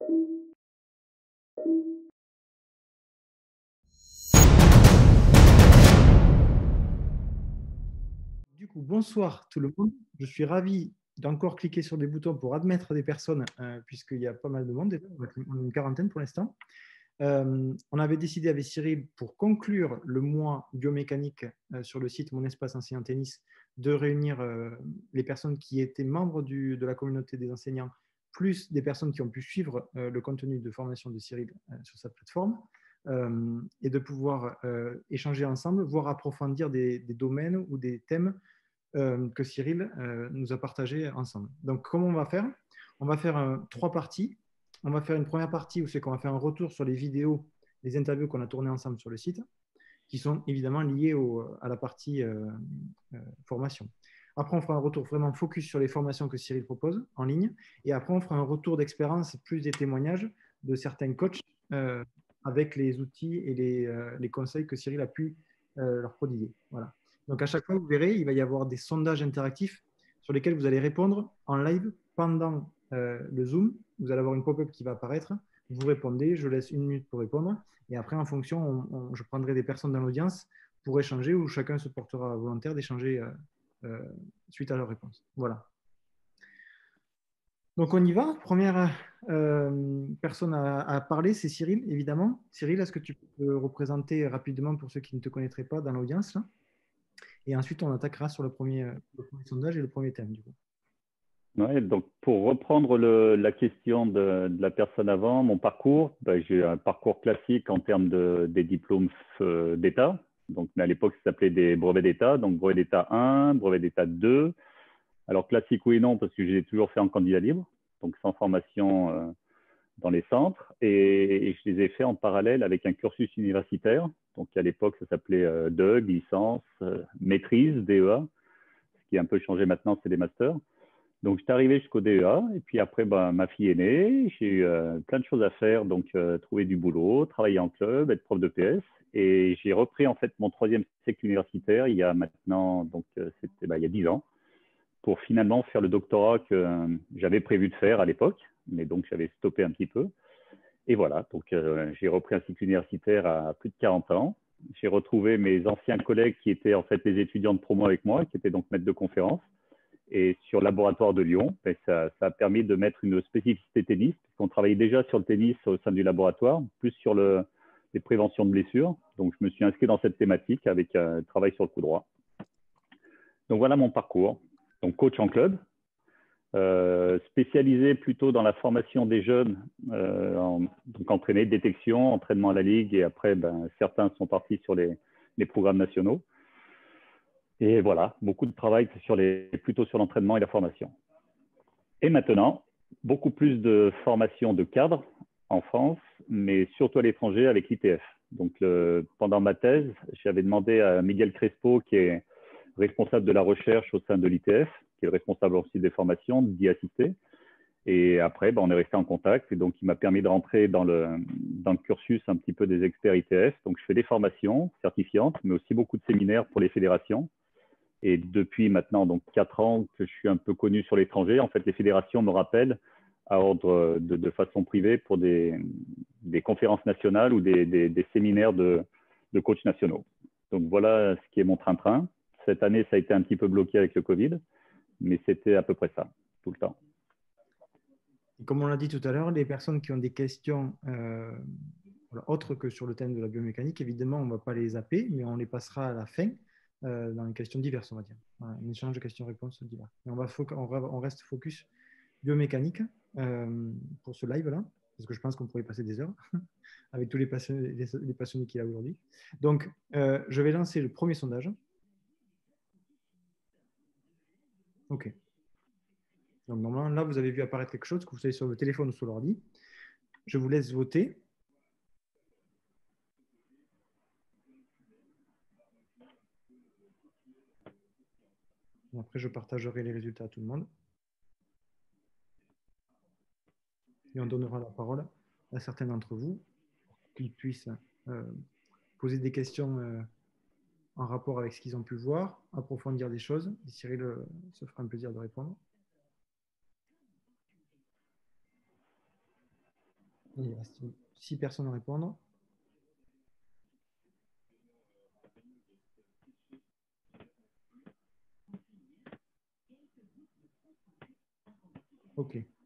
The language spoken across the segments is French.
Du coup, bonsoir tout le monde. Je suis ravi d'encore cliquer sur des boutons pour admettre des personnes, euh, puisqu'il y a pas mal de monde, une quarantaine pour l'instant. Euh, on avait décidé avec Cyril, pour conclure le mois biomécanique euh, sur le site Mon Espace Enseignant Tennis, de réunir les personnes qui étaient membres de la communauté des enseignants, plus des personnes qui ont pu suivre le contenu de formation de Cyril sur cette plateforme, et de pouvoir échanger ensemble, voire approfondir des domaines ou des thèmes euh, que Cyril euh, nous a partagé ensemble. Donc, comment on va faire? On va faire trois parties. On va faire une première partie où c'est qu'on va faire un retour sur les vidéos, les interviews qu'on a tournées ensemble sur le site, qui sont évidemment liées à la partie euh, formation. Après, on fera un retour vraiment focus sur les formations que Cyril propose en ligne. Et après, on fera un retour d'expérience, plus des témoignages de certains coachs avec les outils et les, les, conseils que Cyril a pu leur prodiguer. Voilà. Donc, à chaque fois, vous verrez, il va y avoir des sondages interactifs sur lesquels vous allez répondre en live pendant euh, le Zoom. Vous allez avoir une pop-up qui va apparaître. Vous répondez, je laisse une minute pour répondre. Et après, en fonction, je prendrai des personnes dans l'audience pour échanger ou chacun se portera volontaire d'échanger euh, euh, suite à leur réponse. Voilà. Donc on y va. Première personne à, parler, c'est Cyril, évidemment. Cyril, est-ce que tu peux te représenter rapidement pour ceux qui ne te connaîtraient pas dans l'audience et ensuite, on attaquera sur le premier, euh, sondage et le premier thème. Du coup. donc pour reprendre la question de, la personne avant, mon parcours, ben, j'ai un parcours classique en termes de, des diplômes euh, d'État. Donc, mais à l'époque, ça s'appelait des brevets d'État. Donc, brevet d'État 1, brevet d'État 2. Alors, classique oui et non, parce que j'ai toujours fait en candidat libre, donc sans formation euh, dans les centres. Et, je les ai fait en parallèle avec un cursus universitaire. Donc à l'époque, ça s'appelait euh, DEUG, licence, euh, maîtrise, DEA. Ce qui a un peu changé maintenant, c'est des masters. Donc j'étais arrivé jusqu'au DEA. Et puis après, ben, ma fille est née. J'ai eu euh, plein de choses à faire. Donc trouver du boulot, travailler en club, être prof de PS. Et j'ai repris en fait mon troisième cycle universitaire il y a maintenant, donc c'était ben, il y a dix ans, pour finalement faire le doctorat que j'avais prévu de faire à l'époque mais donc j'avais stoppé un petit peu. Et voilà, donc euh, j'ai repris un cycle universitaire à plus de 40 ans. J'ai retrouvé mes anciens collègues qui étaient en fait les étudiants de promo avec moi, qui étaient donc maîtres de conférence. Et sur le laboratoire de Lyon, ben, ça, a permis de mettre une spécificité tennis, puisqu'on travaillait déjà sur le tennis au sein du laboratoire, plus sur le, les préventions de blessures. Donc je me suis inscrit dans cette thématique avec un travail sur le coup droit. Donc voilà mon parcours. Donc coach en club, euh, spécialisé plutôt dans la formation des jeunes, euh, donc entraîné, détection, entraînement à la ligue, et après, ben, certains sont partis sur les, les, programmes nationaux. Et voilà, beaucoup de travail sur les, plutôt sur l'entraînement et la formation. Et maintenant, beaucoup plus de formation de cadre en France, mais surtout à l'étranger avec l'ITF. Donc, pendant ma thèse, j'avais demandé à Miguel Crespo, qui est responsable de la recherche au sein de l'ITF, qui est le responsable aussi des formations, d'y assister. Et après, ben, on est resté en contact. Et donc, il m'a permis de rentrer dans le, dans le cursus un petit peu des experts ITF. Donc, je fais des formations certifiantes, mais aussi beaucoup de séminaires pour les fédérations. Et depuis maintenant donc quatre ans que je suis un peu connu sur l'étranger, en fait, les fédérations me rappellent à ordre de, façon privée pour des, conférences nationales ou des, séminaires de, coachs nationaux. Donc voilà ce qui est mon train-train. Cette année, ça a été un petit peu bloqué avec le Covid mais c'était à peu près ça, tout le temps. comme on l'a dit tout à l'heure, les personnes qui ont des questions euh, autres que sur le thème de la biomécanique, évidemment, on ne va pas les zapper, mais on les passera à la fin euh, dans les questions diverses, on va dire. un échange de questions-réponses divers. on, va on, reste focus biomécanique euh, pour ce live-là, parce que je pense qu'on pourrait passer des heures avec tous les passionnés, qu'il y a aujourd'hui. Donc, je vais lancer le premier sondage. OK. Donc, normalement, là, vous avez vu apparaître quelque chose que vous savez sur le téléphone ou sur l'ordi. Je vous laisse voter. Après, je partagerai les résultats à tout le monde. Et on donnera la parole à certains d'entre vous pour qu'ils puissent euh, poser des questions euh, en rapport avec ce qu'ils ont pu voir, approfondir des choses. Cyril euh, se fera un plaisir de répondre. Il reste six personnes à répondre. OK.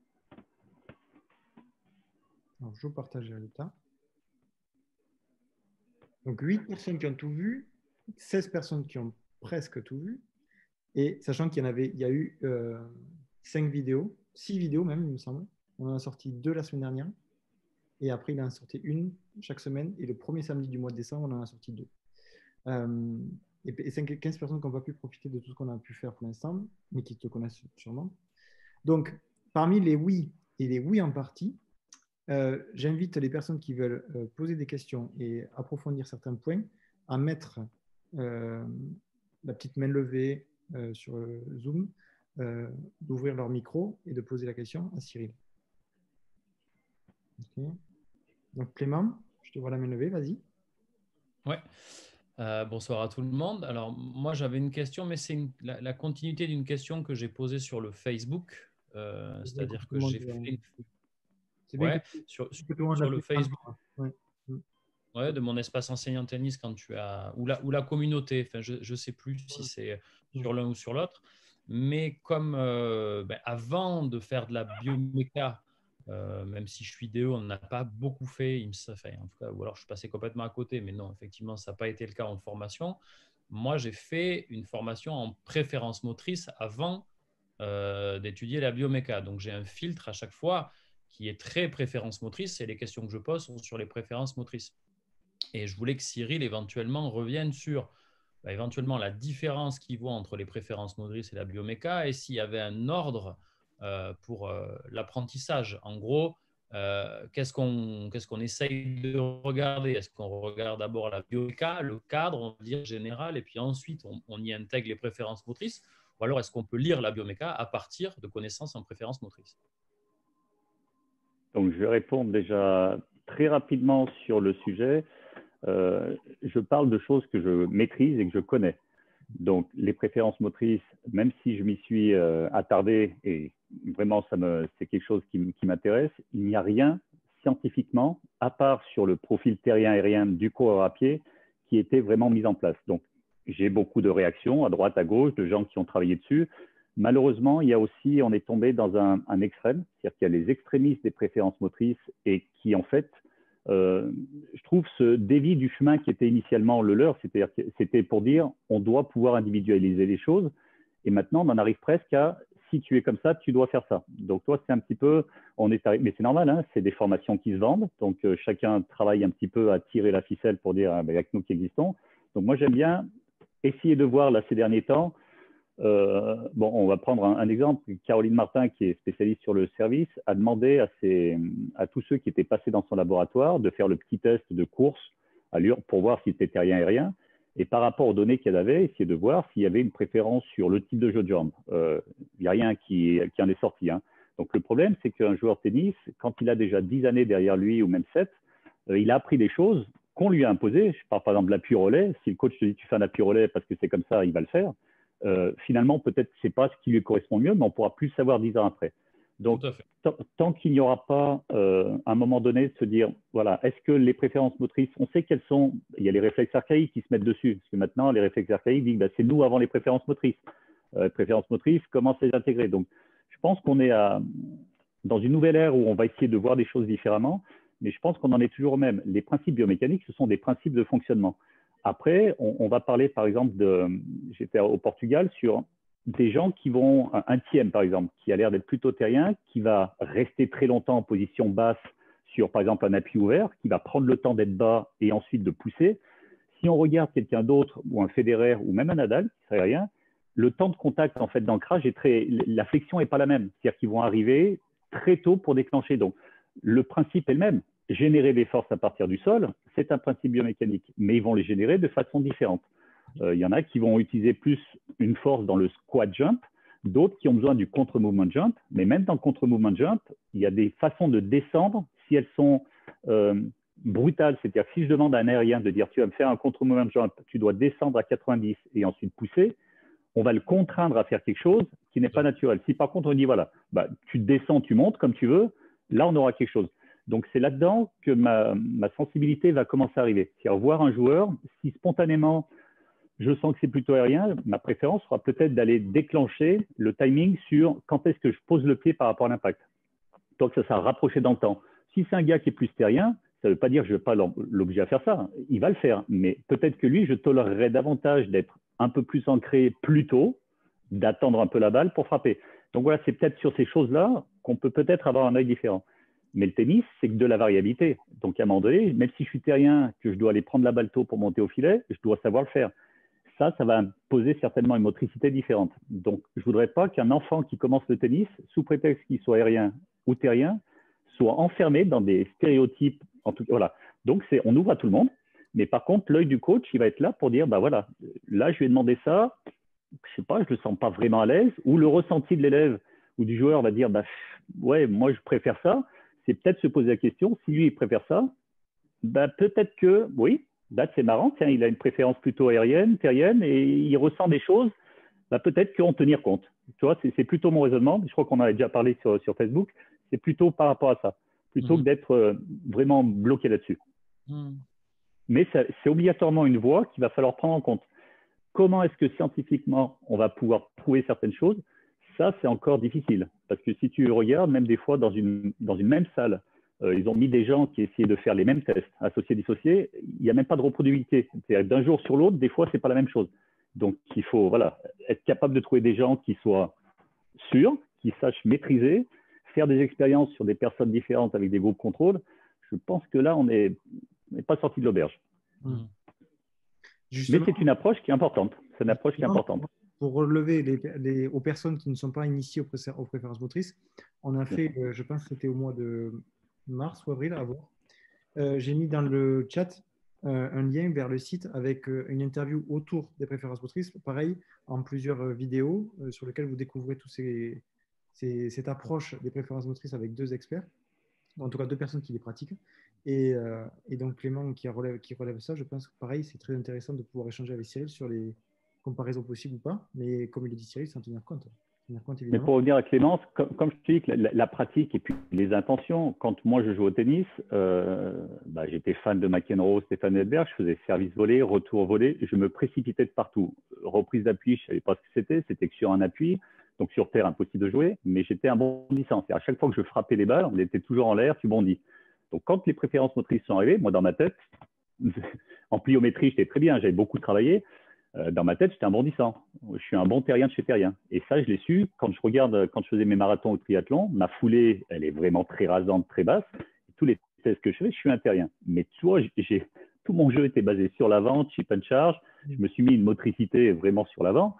Alors, je partage le résultat. Donc, 8 personnes qui ont tout vu, 16 personnes qui ont presque tout vu. Et sachant qu'il y en avait, il y a eu euh, 5 vidéos, 6 vidéos même, il me semble. On en a sorti 2 la semaine dernière. Et après, il en a sorti une chaque semaine. Et le premier samedi du mois de décembre, on en a sorti deux. Euh, et 15 personnes qui n'ont pas pu profiter de tout ce qu'on a pu faire pour l'instant, mais qui te connaissent sûrement. Donc, parmi les oui et les oui en partie, euh, j'invite les personnes qui veulent euh, poser des questions et approfondir certains points à mettre la petite main levée sur Zoom, d'ouvrir leur micro et de poser la question à Cyril. Donc Clément, je te vois la main levée, vas-y. Ouais. Euh, bonsoir à tout le monde. Alors moi j'avais une question, mais c'est la, continuité d'une question que j'ai posée sur le Facebook. Euh, c'est-à-dire que j'ai fait ouais, sur, le Facebook. Ouais. de mon espace enseignant tennis quand tu as ou la, ou la communauté. Enfin, je ne sais plus si c'est sur l'un ou sur l'autre. Mais comme euh, ben, avant de faire de la bioméca, euh, même si je suis DE, on n'a pas beaucoup fait, il me fait, en tout cas, ou alors je suis passé complètement à côté, mais non, effectivement, ça n'a pas été le cas en formation. Moi, j'ai fait une formation en préférence motrice avant euh, d'étudier la bioméca. Donc, j'ai un filtre à chaque fois qui est très préférence motrice et les questions que je pose sont sur les préférences motrices. Et je voulais que Cyril éventuellement revienne sur bah, éventuellement la différence qu'il voit entre les préférences motrices et la bioméca et s'il y avait un ordre euh, pour euh, l'apprentissage. En gros, euh, qu'est-ce qu'on essaye de regarder? Est-ce qu'on regarde d'abord la bioméca, le cadre, on va dire général, et puis ensuite on, y intègre les préférences motrices? Ou alors est-ce qu'on peut lire la bioméca à partir de connaissances en préférences motrices? Donc je vais répondre déjà très rapidement sur le sujet. je parle de choses que je maîtrise et que je connais. Donc, les préférences motrices, même si je m'y suis attardé et vraiment, c'est quelque chose qui, m'intéresse. Il n'y a rien scientifiquement, à part sur le profil terrien-aérien du coureur à pied, qui était vraiment mis en place. Donc, j'ai beaucoup de réactions à droite, à gauche, de gens qui ont travaillé dessus. Malheureusement, il y a aussi, on est tombé dans un, extrême, c'est-à-dire qu'il y a les extrémistes des préférences motrices et qui, en fait, euh, je trouve, ce dévie du chemin qui était initialement le leur, c'était pour dire on doit pouvoir individualiser les choses. Et maintenant, on en arrive presque à si tu es comme ça, tu dois faire ça. Donc toi, c'est un petit peu, on est, mais c'est normal, hein, c'est des formations qui se vendent, donc euh, chacun travaille un petit peu à tirer la ficelle pour dire, avec ah, ben, nous qui existons. Donc moi, j'aime bien essayer de voir là ces derniers temps. Euh, bon, on va prendre un, exemple. Caroline Martin, qui est spécialiste sur le service, a demandé à, tous ceux qui étaient passés dans son laboratoire de faire le petit test de course à pour voir si c'était rien et rien et par rapport aux données qu'elle avait, essayer de voir s'il y avait une préférence sur le type de jeu de jambes. Euh, il n'y a rien qui, qui, en est sorti. Hein. Donc le problème, c'est qu'un joueur de tennis, quand il a déjà 10 années derrière lui ou même 7, euh, il a appris des choses qu'on lui a imposées. Je parle par exemple de l'appui relais. Si le coach te dit tu fais un appui relais parce que c'est comme ça, il va le faire. Euh, finalement, peut-être que ce n'est pas ce qui lui correspond mieux, mais on pourra plus le savoir 10 ans après. Donc, tant qu'il n'y aura pas, euh, à un moment donné, de se dire, voilà, est-ce que les préférences motrices, on sait qu'elles sont, il y a les réflexes archaïques qui se mettent dessus, parce que maintenant, les réflexes archaïques disent, bah, c'est nous avant les préférences motrices. Euh, préférences motrices, comment les intégrer Donc, je pense qu'on est dans une nouvelle ère où on va essayer de voir des choses différemment, mais je pense qu'on en est toujours au même. Les principes biomécaniques, ce sont des principes de fonctionnement. Après, on, va parler, par exemple, de, j'étais au Portugal sur des gens qui vont, un tième par exemple, qui a l'air d'être plutôt terrien, qui va rester très longtemps en position basse sur par exemple un appui ouvert, qui va prendre le temps d'être bas et ensuite de pousser. Si on regarde quelqu'un d'autre, ou un Federer, ou même un Nadal, qui serait rien, le temps de contact en fait d'ancrage est très, la flexion n'est pas la même. C'est-à-dire qu'ils vont arriver très tôt pour déclencher. Donc le principe est le même. Générer des forces à partir du sol, c'est un principe biomécanique, mais ils vont les générer de façon différente. Euh, il y en a qui vont utiliser plus une force dans le squat jump, d'autres qui ont besoin du contre-movement jump. Mais même dans le contre-movement jump, il y a des façons de descendre si elles sont euh, brutales. C'est-à-dire si je demande à un aérien de dire tu vas me faire un contre-movement jump, tu dois descendre à 90 et ensuite pousser, on va le contraindre à faire quelque chose qui n'est pas naturel. Si par contre on dit voilà, bah, tu descends, tu montes comme tu veux, là on aura quelque chose. Donc c'est là-dedans que ma, sensibilité va commencer à arriver. C'est-à-dire voir un joueur, si spontanément je sens que c'est plutôt aérien, ma préférence sera peut-être d'aller déclencher le timing sur quand est-ce que je pose le pied par rapport à l'impact. Donc ça sera rapproché dans le temps. Si c'est un gars qui est plus terrien, ça ne veut pas dire que je ne vais pas l'obliger à faire ça. Il va le faire. Mais peut-être que lui, je tolérerais davantage d'être un peu plus ancré plus tôt, d'attendre un peu la balle pour frapper. Donc voilà, c'est peut-être sur ces choses-là qu'on peut peut-être avoir un œil différent. Mais le tennis, c'est que de la variabilité. Donc à un moment donné, même si je suis terrien, que je dois aller prendre la balle tôt pour monter au filet, je dois savoir le faire. Ça, ça va poser certainement une motricité différente. Donc je ne voudrais pas qu'un enfant qui commence le tennis, sous prétexte qu'il soit aérien ou terrien, soit enfermé dans des stéréotypes. En tout, voilà. Donc on ouvre à tout le monde. Mais par contre, l'œil du coach, il va être là pour dire, bah voilà, là, je lui ai demandé ça, je sais pas, je le sens pas vraiment à l'aise, ou le ressenti de l'élève ou du joueur va dire, bah ouais, moi, je préfère ça c'est peut-être se poser la question, si lui, il préfère ça, ben, peut-être que, oui, là, c'est marrant, tiens, il a une préférence plutôt aérienne, terrienne, et il ressent des choses, ben, peut-être qu'en tenir compte. Tu vois, c'est plutôt mon raisonnement, je crois qu'on en a déjà parlé sur, sur Facebook, c'est plutôt par rapport à ça, plutôt que mmh. d'être euh, vraiment bloqué là-dessus. Mmh. Mais c'est obligatoirement une voie qu'il va falloir prendre en compte. Comment est-ce que scientifiquement on va pouvoir prouver certaines choses? Ça, c'est encore difficile. Parce que si tu regardes, même des fois dans une, dans une même salle, euh, ils ont mis des gens qui essayaient de faire les mêmes tests, associés, dissociés. Il n'y a même pas de reproductibilité. D'un jour sur l'autre, des fois, ce n'est pas la même chose. Donc, il faut voilà, être capable de trouver des gens qui soient sûrs, qui sachent maîtriser, faire des expériences sur des personnes différentes avec des groupes contrôle. Je pense que là, on n'est pas sorti de l'auberge. Mmh. Mais c'est une approche qui est importante. C'est une approche qui est importante pour relever les, aux personnes qui ne sont pas initiées aux, préférences motrices, on a fait, euh, je pense que c'était au mois de mars ou avril, à voir. Euh, j'ai mis dans le chat euh, un lien vers le site avec une interview autour des préférences motrices, pareil, en plusieurs vidéos sur lesquelles vous découvrez tous ces, cette approche des préférences motrices avec deux experts, en tout cas deux personnes qui les pratiquent. Et, et donc Clément qui relève, qui relève ça, je pense que pareil, c'est très intéressant de pouvoir échanger avec Cyril sur les, comparaison possible ou pas, mais comme il le dit Cyril, c'est en tenir compte. mais pour revenir à Clémence, comme, je te dis, la, la, pratique et puis les intentions, quand moi je joue au tennis, euh, bah, j'étais fan de McEnroe, Stéphane Edberg, je faisais service volé, retour volé, je me précipitais de partout. Reprise d'appui, je ne savais pas ce que c'était, c'était que sur un appui, donc sur terre, impossible de jouer, mais j'étais un bondissant. À chaque fois que je frappais les balles, on était toujours en l'air, tu bondis. Donc quand les préférences motrices sont arrivées, moi dans ma tête, en pliométrie, j'étais très bien, j'avais beaucoup travaillé, dans ma tête, j'étais un bondissant. Je suis un bon terrien de chez terrien. Et ça, je l'ai su quand je regarde, quand je faisais mes marathons au triathlon, ma foulée, elle est vraiment très rasante, très basse. Tous les tests que je fais, je suis un terrien. Mais tu vois, tout mon jeu était basé sur l'avant, chip and charge. Je me suis mis une motricité vraiment sur l'avant.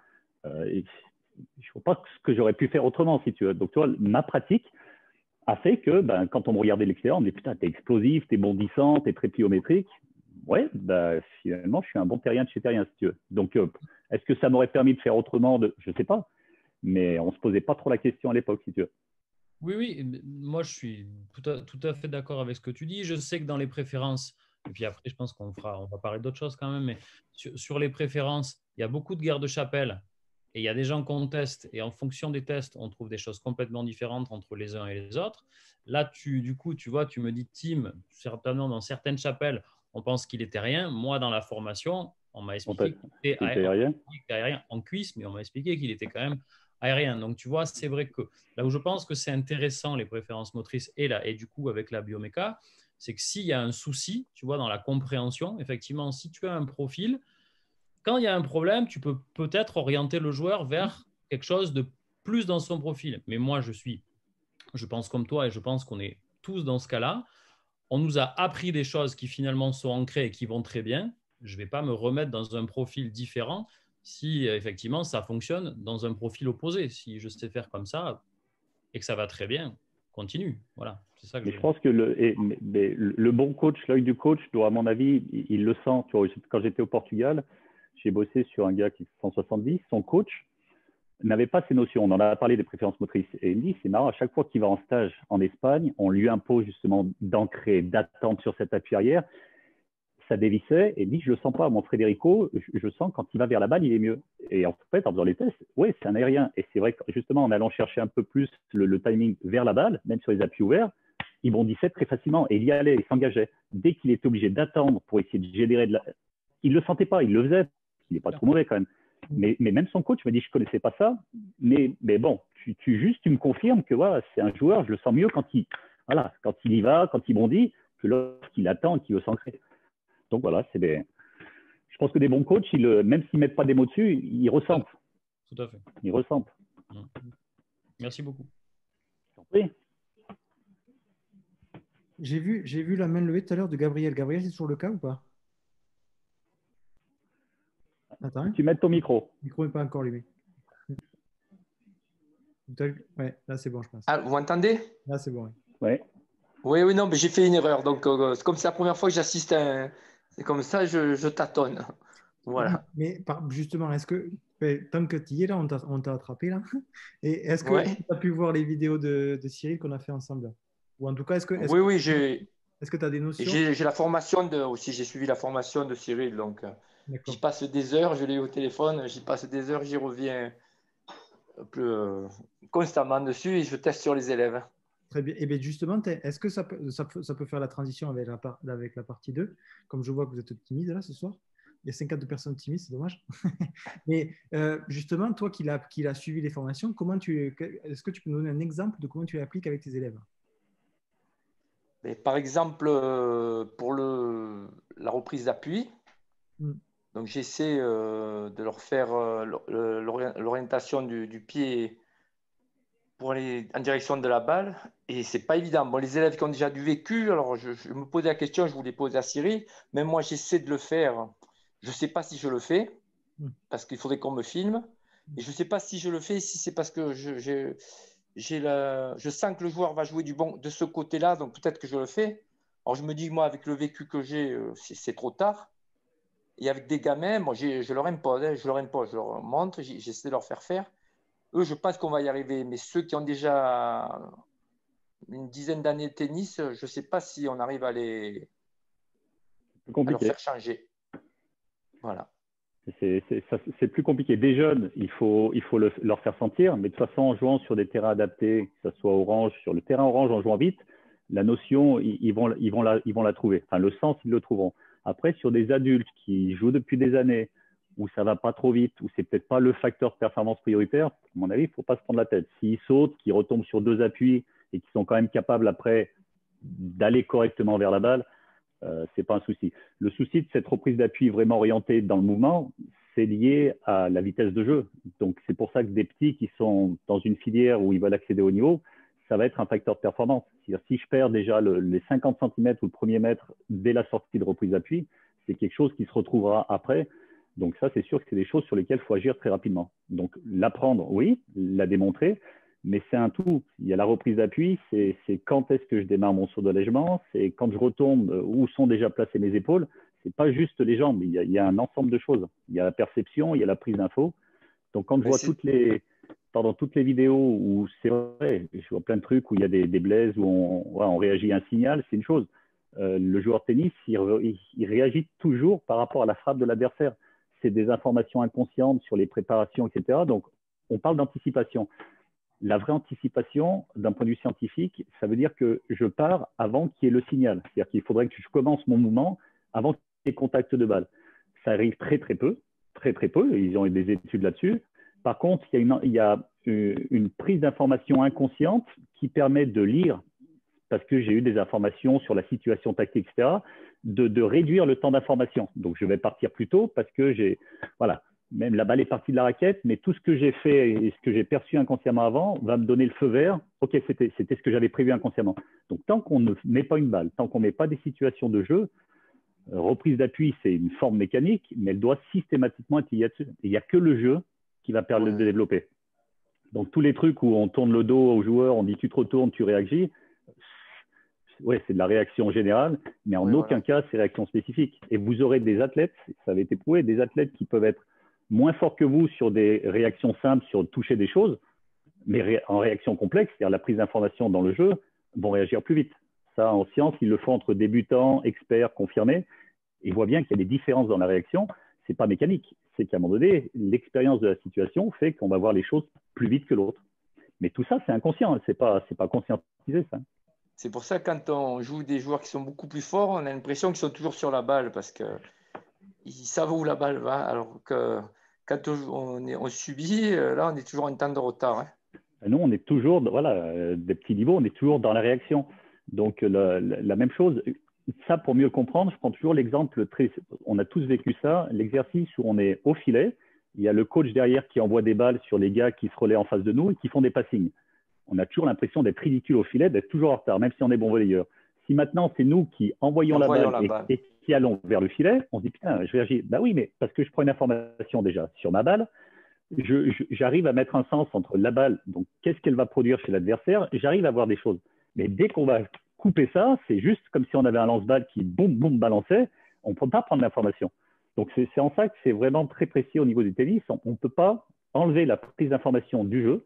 Euh, je ne vois pas ce que j'aurais pu faire autrement, si tu veux. Donc, tu vois, ma pratique a fait que ben, quand on me regardait l'extérieur, on me disait Putain, t'es explosif, t'es bondissant, t'es très pliométrique ouais, bah, finalement, je suis un bon terrien de chez terrien, si tu veux. Donc, euh, est-ce que ça m'aurait permis de faire autrement. Je ne sais pas. Mais on ne se posait pas trop la question à l'époque, si tu veux. Oui, oui, moi je suis tout à, tout à fait d'accord avec ce que tu dis. Je sais que dans les préférences, et puis après je pense qu'on fera, on va parler d'autres choses quand même, mais sur, les préférences, il y a beaucoup de guerres de chapelle et il y a des gens qu'on teste et en fonction des tests, on trouve des choses complètement différentes entre les uns et les autres. Là, tu, du coup, tu vois, tu me dis Tim, certainement dans certaines chapelles, on pense qu'il était rien. Moi, dans la formation, on m'a expliqué qu'il était aérien. en cuisse, mais on m'a expliqué qu'il était quand même aérien. Donc, tu vois, c'est vrai que là où je pense que c'est intéressant, les préférences motrices et, là, et du coup, avec la bioméca, c'est que s'il y a un souci, tu vois, dans la compréhension, effectivement, si tu as un profil, quand il y a un problème, tu peux peut-être orienter le joueur vers quelque chose de plus dans son profil. Mais moi, je suis, je pense comme toi et je pense qu'on est tous dans ce cas-là on nous a appris des choses qui finalement sont ancrées et qui vont très bien. Je ne vais pas me remettre dans un profil différent si effectivement ça fonctionne dans un profil opposé. Si je sais faire comme ça et que ça va très bien, continue. Voilà. Ça que mais je... pense que le, le bon coach, l'œil du coach, doit, à mon avis, il, le sent. quand j'étais au Portugal, j'ai bossé sur un gars qui est 170. Son coach, n'avait pas ces notions. On en a parlé des préférences motrices. Et il me dit, c'est marrant, à chaque fois qu'il va en stage en Espagne, on lui impose justement d'ancrer, d'attendre sur cette appui arrière. Ça dévissait et il dit, je ne le sens pas. Mon Frédérico, je, sens quand il va vers la balle, il est mieux. Et en fait, en faisant les tests, oui, c'est un aérien. Et c'est vrai que justement, en allant chercher un peu plus le, timing vers la balle, même sur les appuis ouverts, il bondissait très facilement et il y allait, il s'engageait. Dès qu'il était obligé d'attendre pour essayer de générer de la... Il ne le sentait pas, il le faisait. Il n'est pas trop mauvais quand même. Mais, mais, même son coach m'a dit, je ne connaissais pas ça. Mais, mais bon, tu, tu, juste, tu me confirmes que voilà, c'est un joueur, je le sens mieux quand il, voilà, quand il y va, quand il bondit, que lorsqu'il attend et qu'il veut s'ancrer. Donc voilà, c'est des... Je pense que des bons coachs, ils, même s'ils ne mettent pas des mots dessus, ils ressentent. Tout à fait. Ils ressentent. Merci beaucoup. Oui. J'ai vu, j'ai vu la main levée tout à l'heure de Gabriel. Gabriel, c'est toujours le cas ou pas? Attends. Tu mets ton micro. Le micro n'est pas encore allumé. Ouais, là c'est bon, je pense. Ah, vous m'entendez? Là c'est bon. Oui. Ouais. Oui, oui, non, mais j'ai fait une erreur. Donc, euh, comme c'est la première fois que j'assiste à un. C'est comme ça, je, je, tâtonne. Voilà. Mais justement, est-ce que tant que tu y es là, on t'a attrapé là. Et est-ce que tu as pu voir les vidéos de, de Cyril qu'on a fait ensemble? Ou en tout cas, est-ce que. oui, oui, j'ai. Est-ce que tu as des notions? J'ai la formation de. Aussi, j'ai suivi la formation de Cyril. Donc, euh, j'y passe des heures, je l'ai eu au téléphone, j'y passe des heures, j'y reviens plus, euh, constamment dessus et je teste sur les élèves. Très bien. Et bien justement, est-ce que ça peut, ça, peut, ça peut, faire la transition avec la, avec la partie 2 Comme je vois que vous êtes timide là ce soir il y a 52 personnes timides, c'est dommage. Mais euh, justement, toi qui l'as suivi les formations, comment tu est-ce que tu peux nous donner un exemple de comment tu l'appliques avec tes élèves? Par exemple, euh, pour le, la reprise d'appui, hmm. Donc j'essaie euh, de leur faire l'orientation du, du, pied pour aller en direction de la balle. Et c'est pas évident. Bon, les élèves qui ont déjà du vécu, alors je, je me posais la question, je voulais poser à Cyril, même moi j'essaie de le faire je ne sais pas si je le fais, hmm. parce qu'il faudrait qu'on me filme. Et je ne sais pas si je le fais, si c'est parce que je, j'ai la, je sens que le joueur va jouer du bon de ce côté-là, donc peut-être que je le fais. Alors je me dis, moi, avec le vécu que j'ai, euh, c'est, trop tard. Et avec des gamins, moi, je leur impose, hein, je leur impose, je leur montre, j'essaie de leur faire faire. Eux, je pense qu'on va y arriver. Mais ceux qui ont déjà une dizaine d'années de tennis, je ne sais pas si on arrive à les à leur faire changer. Voilà. C'est plus compliqué. Des jeunes, il faut, il faut leur faire sentir, mais de toute façon, en jouant sur des terrains adaptés, que ce soit orange, sur le terrain orange, en jouant vite, la notion, ils, vont, ils, vont, la, ils vont la trouver. Enfin, le sens, ils le trouveront. Après, sur des adultes qui jouent depuis des années, où ça va pas trop vite, où c'est peut-être pas le facteur de performance prioritaire, à mon avis, il faut pas se prendre la tête. S'ils sautent, qu'ils retombent sur deux appuis et qu'ils sont quand même capables après d'aller correctement vers la balle, euh, c'est pas un souci. Le souci de cette reprise d'appui vraiment orientée dans le mouvement, c'est lié à la vitesse de jeu. Donc c'est pour ça que des petits qui sont dans une filière où ils veulent accéder au niveau, ça va être un facteur de performance. si je perds déjà les 50 cm ou le premier mètre dès la sortie de reprise d'appui, c'est quelque chose qui se retrouvera après. Donc ça, c'est sûr que c'est des choses sur lesquelles il faut agir très rapidement. Donc l'apprendre, oui, la démontrer, mais c'est un tout. Il y a la reprise d'appui, c'est quand est-ce que je démarre mon saut d'allègement, c'est quand je retombe, où sont déjà placées mes épaules. C'est pas juste les jambes, il y, a, il y, a, un ensemble de choses. Il y a la perception, il y a la prise d'info. Donc quand je vois toutes les, pendant toutes les vidéos où c'est vrai, je vois plein de trucs où il y a des, des blaises, où on, réagit à un signal, c'est une chose. Euh, le joueur de tennis, il, réagit toujours par rapport à la frappe de l'adversaire. C'est des informations inconscientes sur les préparations, etc. Donc, on parle d'anticipation la vraie anticipation, d'un point de vue scientifique, ça veut dire que je pars avant qu'il y ait le signal. C'est-à-dire qu'il faudrait que je commence mon mouvement avant qu'il y ait contact de balle. Ça arrive très très peu, très très peu, ils ont des études là-dessus. Par contre, il y a a une prise d'information inconsciente qui permet de lire, parce que j'ai eu des informations sur la situation tactique, etc., de, de réduire le temps d'information. Donc, je vais partir plus tôt parce que j'ai, voilà, même la balle est partie de la raquette, mais tout ce que j'ai fait et ce que j'ai perçu inconsciemment avant va me donner le feu vert. Ok, c'était ce que j'avais prévu inconsciemment. Donc, tant qu'on ne met pas une balle, tant qu'on ne met pas des situations de jeu, euh, reprise d'appui, c'est une forme mécanique, mais elle doit systématiquement être liée dessus. Il n'y a que le jeu qui va permettre de développer. Donc, tous les trucs où on tourne le dos au joueur, on dit tu te retournes, tu réagis, ouais, c'est de la réaction générale, mais en aucun cas, c'est réaction spécifique. Et vous aurez des athlètes, ça avait été prouvé, des athlètes qui peuvent être moins fort que vous sur des réactions simples, sur toucher des choses, mais en réaction complexe, c'est-à-dire la prise d'information dans le jeu, vont réagir plus vite. Ça, en science, ils le font entre débutants, experts, confirmés. Ils voient bien qu'il y a des différences dans la réaction. Ce n'est pas mécanique. C'est qu'à un moment donné, l'expérience de la situation fait qu'on va voir les choses plus vite que l'autre. Mais tout ça, c'est inconscient. Ce n'est pas, pas conscientisé, ça. C'est pour ça que quand on joue des joueurs qui sont beaucoup plus forts, on a l'impression qu'ils sont toujours sur la balle parce qu'ils savent où la balle va. Alors que quand on, on subit, euh, là, on est toujours en temps de retard. Hein. Nous, on est toujours, voilà, euh, des petits niveaux, on est toujours dans la réaction. Donc, la, même chose, ça, pour mieux comprendre, je prends toujours l'exemple, très, on a tous vécu ça, l'exercice où on est au filet, il y a le coach derrière qui envoie des balles sur les gars qui se relaient en face de nous et qui font des passings on a toujours l'impression d'être ridicule au filet, d'être toujours en retard, même si on est bon volleyeur. Si maintenant c'est nous qui envoyons, la, balle et, qui allons vers le filet, on se dit putain, je réagis. Bah oui, mais parce que je prends une information déjà sur ma balle, j'arrive à mettre un sens entre la balle, donc qu'est-ce qu'elle va produire chez l'adversaire, j'arrive à voir des choses. Mais dès qu'on va couper ça, c'est juste comme si on avait un lance-balle qui boum boum balançait, on ne peut pas prendre l'information. Donc c'est en ça que c'est vraiment très précis au niveau du tennis. On ne peut pas enlever la prise d'information du jeu.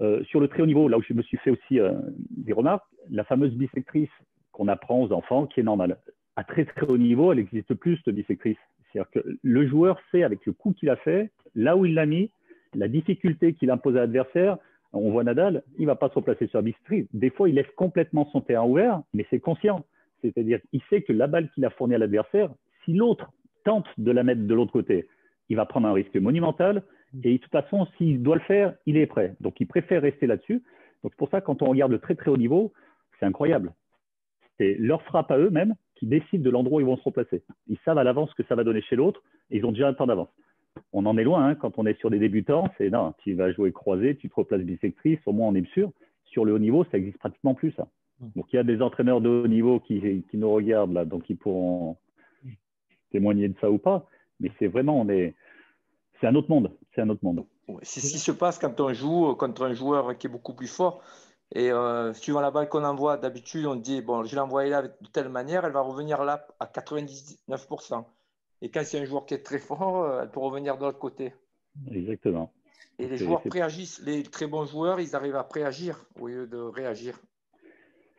Euh, sur le très haut niveau, là où je me suis fait aussi euh, des remarques, la fameuse bisectrice qu'on apprend aux enfants, qui est normale. À très très haut niveau, elle n'existe plus, cette bisectrice. C'est-à-dire que le joueur sait, avec le coup qu'il a fait, là où il l'a mis, la difficulté qu'il impose à l'adversaire, on voit Nadal, il ne va pas se replacer sur la bisectrice. Des fois, il laisse complètement son terrain ouvert, mais c'est conscient. C'est-à-dire qu'il sait que la balle qu'il a fournie à l'adversaire, si l'autre tente de la mettre de l'autre côté, il va prendre un risque monumental et de toute façon, s'il doit le faire, il est prêt. Donc, il préfère rester là-dessus. Donc, c'est pour ça, quand on regarde le très très haut niveau, c'est incroyable. C'est leur frappe à eux-mêmes qui décident de l'endroit où ils vont se replacer. Ils savent à l'avance ce que ça va donner chez l'autre et ils ont déjà un temps d'avance. On en est loin hein. quand on est sur des débutants. C'est non, tu vas jouer croisé, tu te replaces bisectrice, au moins on est sûr. Sur le haut niveau, ça existe pratiquement plus ça. Donc il y a des entraîneurs de haut niveau qui, qui nous regardent là, donc ils pourront témoigner de ça ou pas. Mais c'est vraiment, on est, c'est un autre monde. C'est un autre monde. C'est ce qui se passe quand on joue contre un joueur qui est beaucoup plus fort. Et euh, suivant la balle qu'on envoie, d'habitude, on dit bon, je l'ai envoyée là de telle manière, elle va revenir là à 99%. Et quand c'est un joueur qui est très fort, euh, elle peut revenir de l'autre côté. Exactement. Et les joueurs préagissent. Les très bons joueurs, ils arrivent à préagir au lieu de réagir.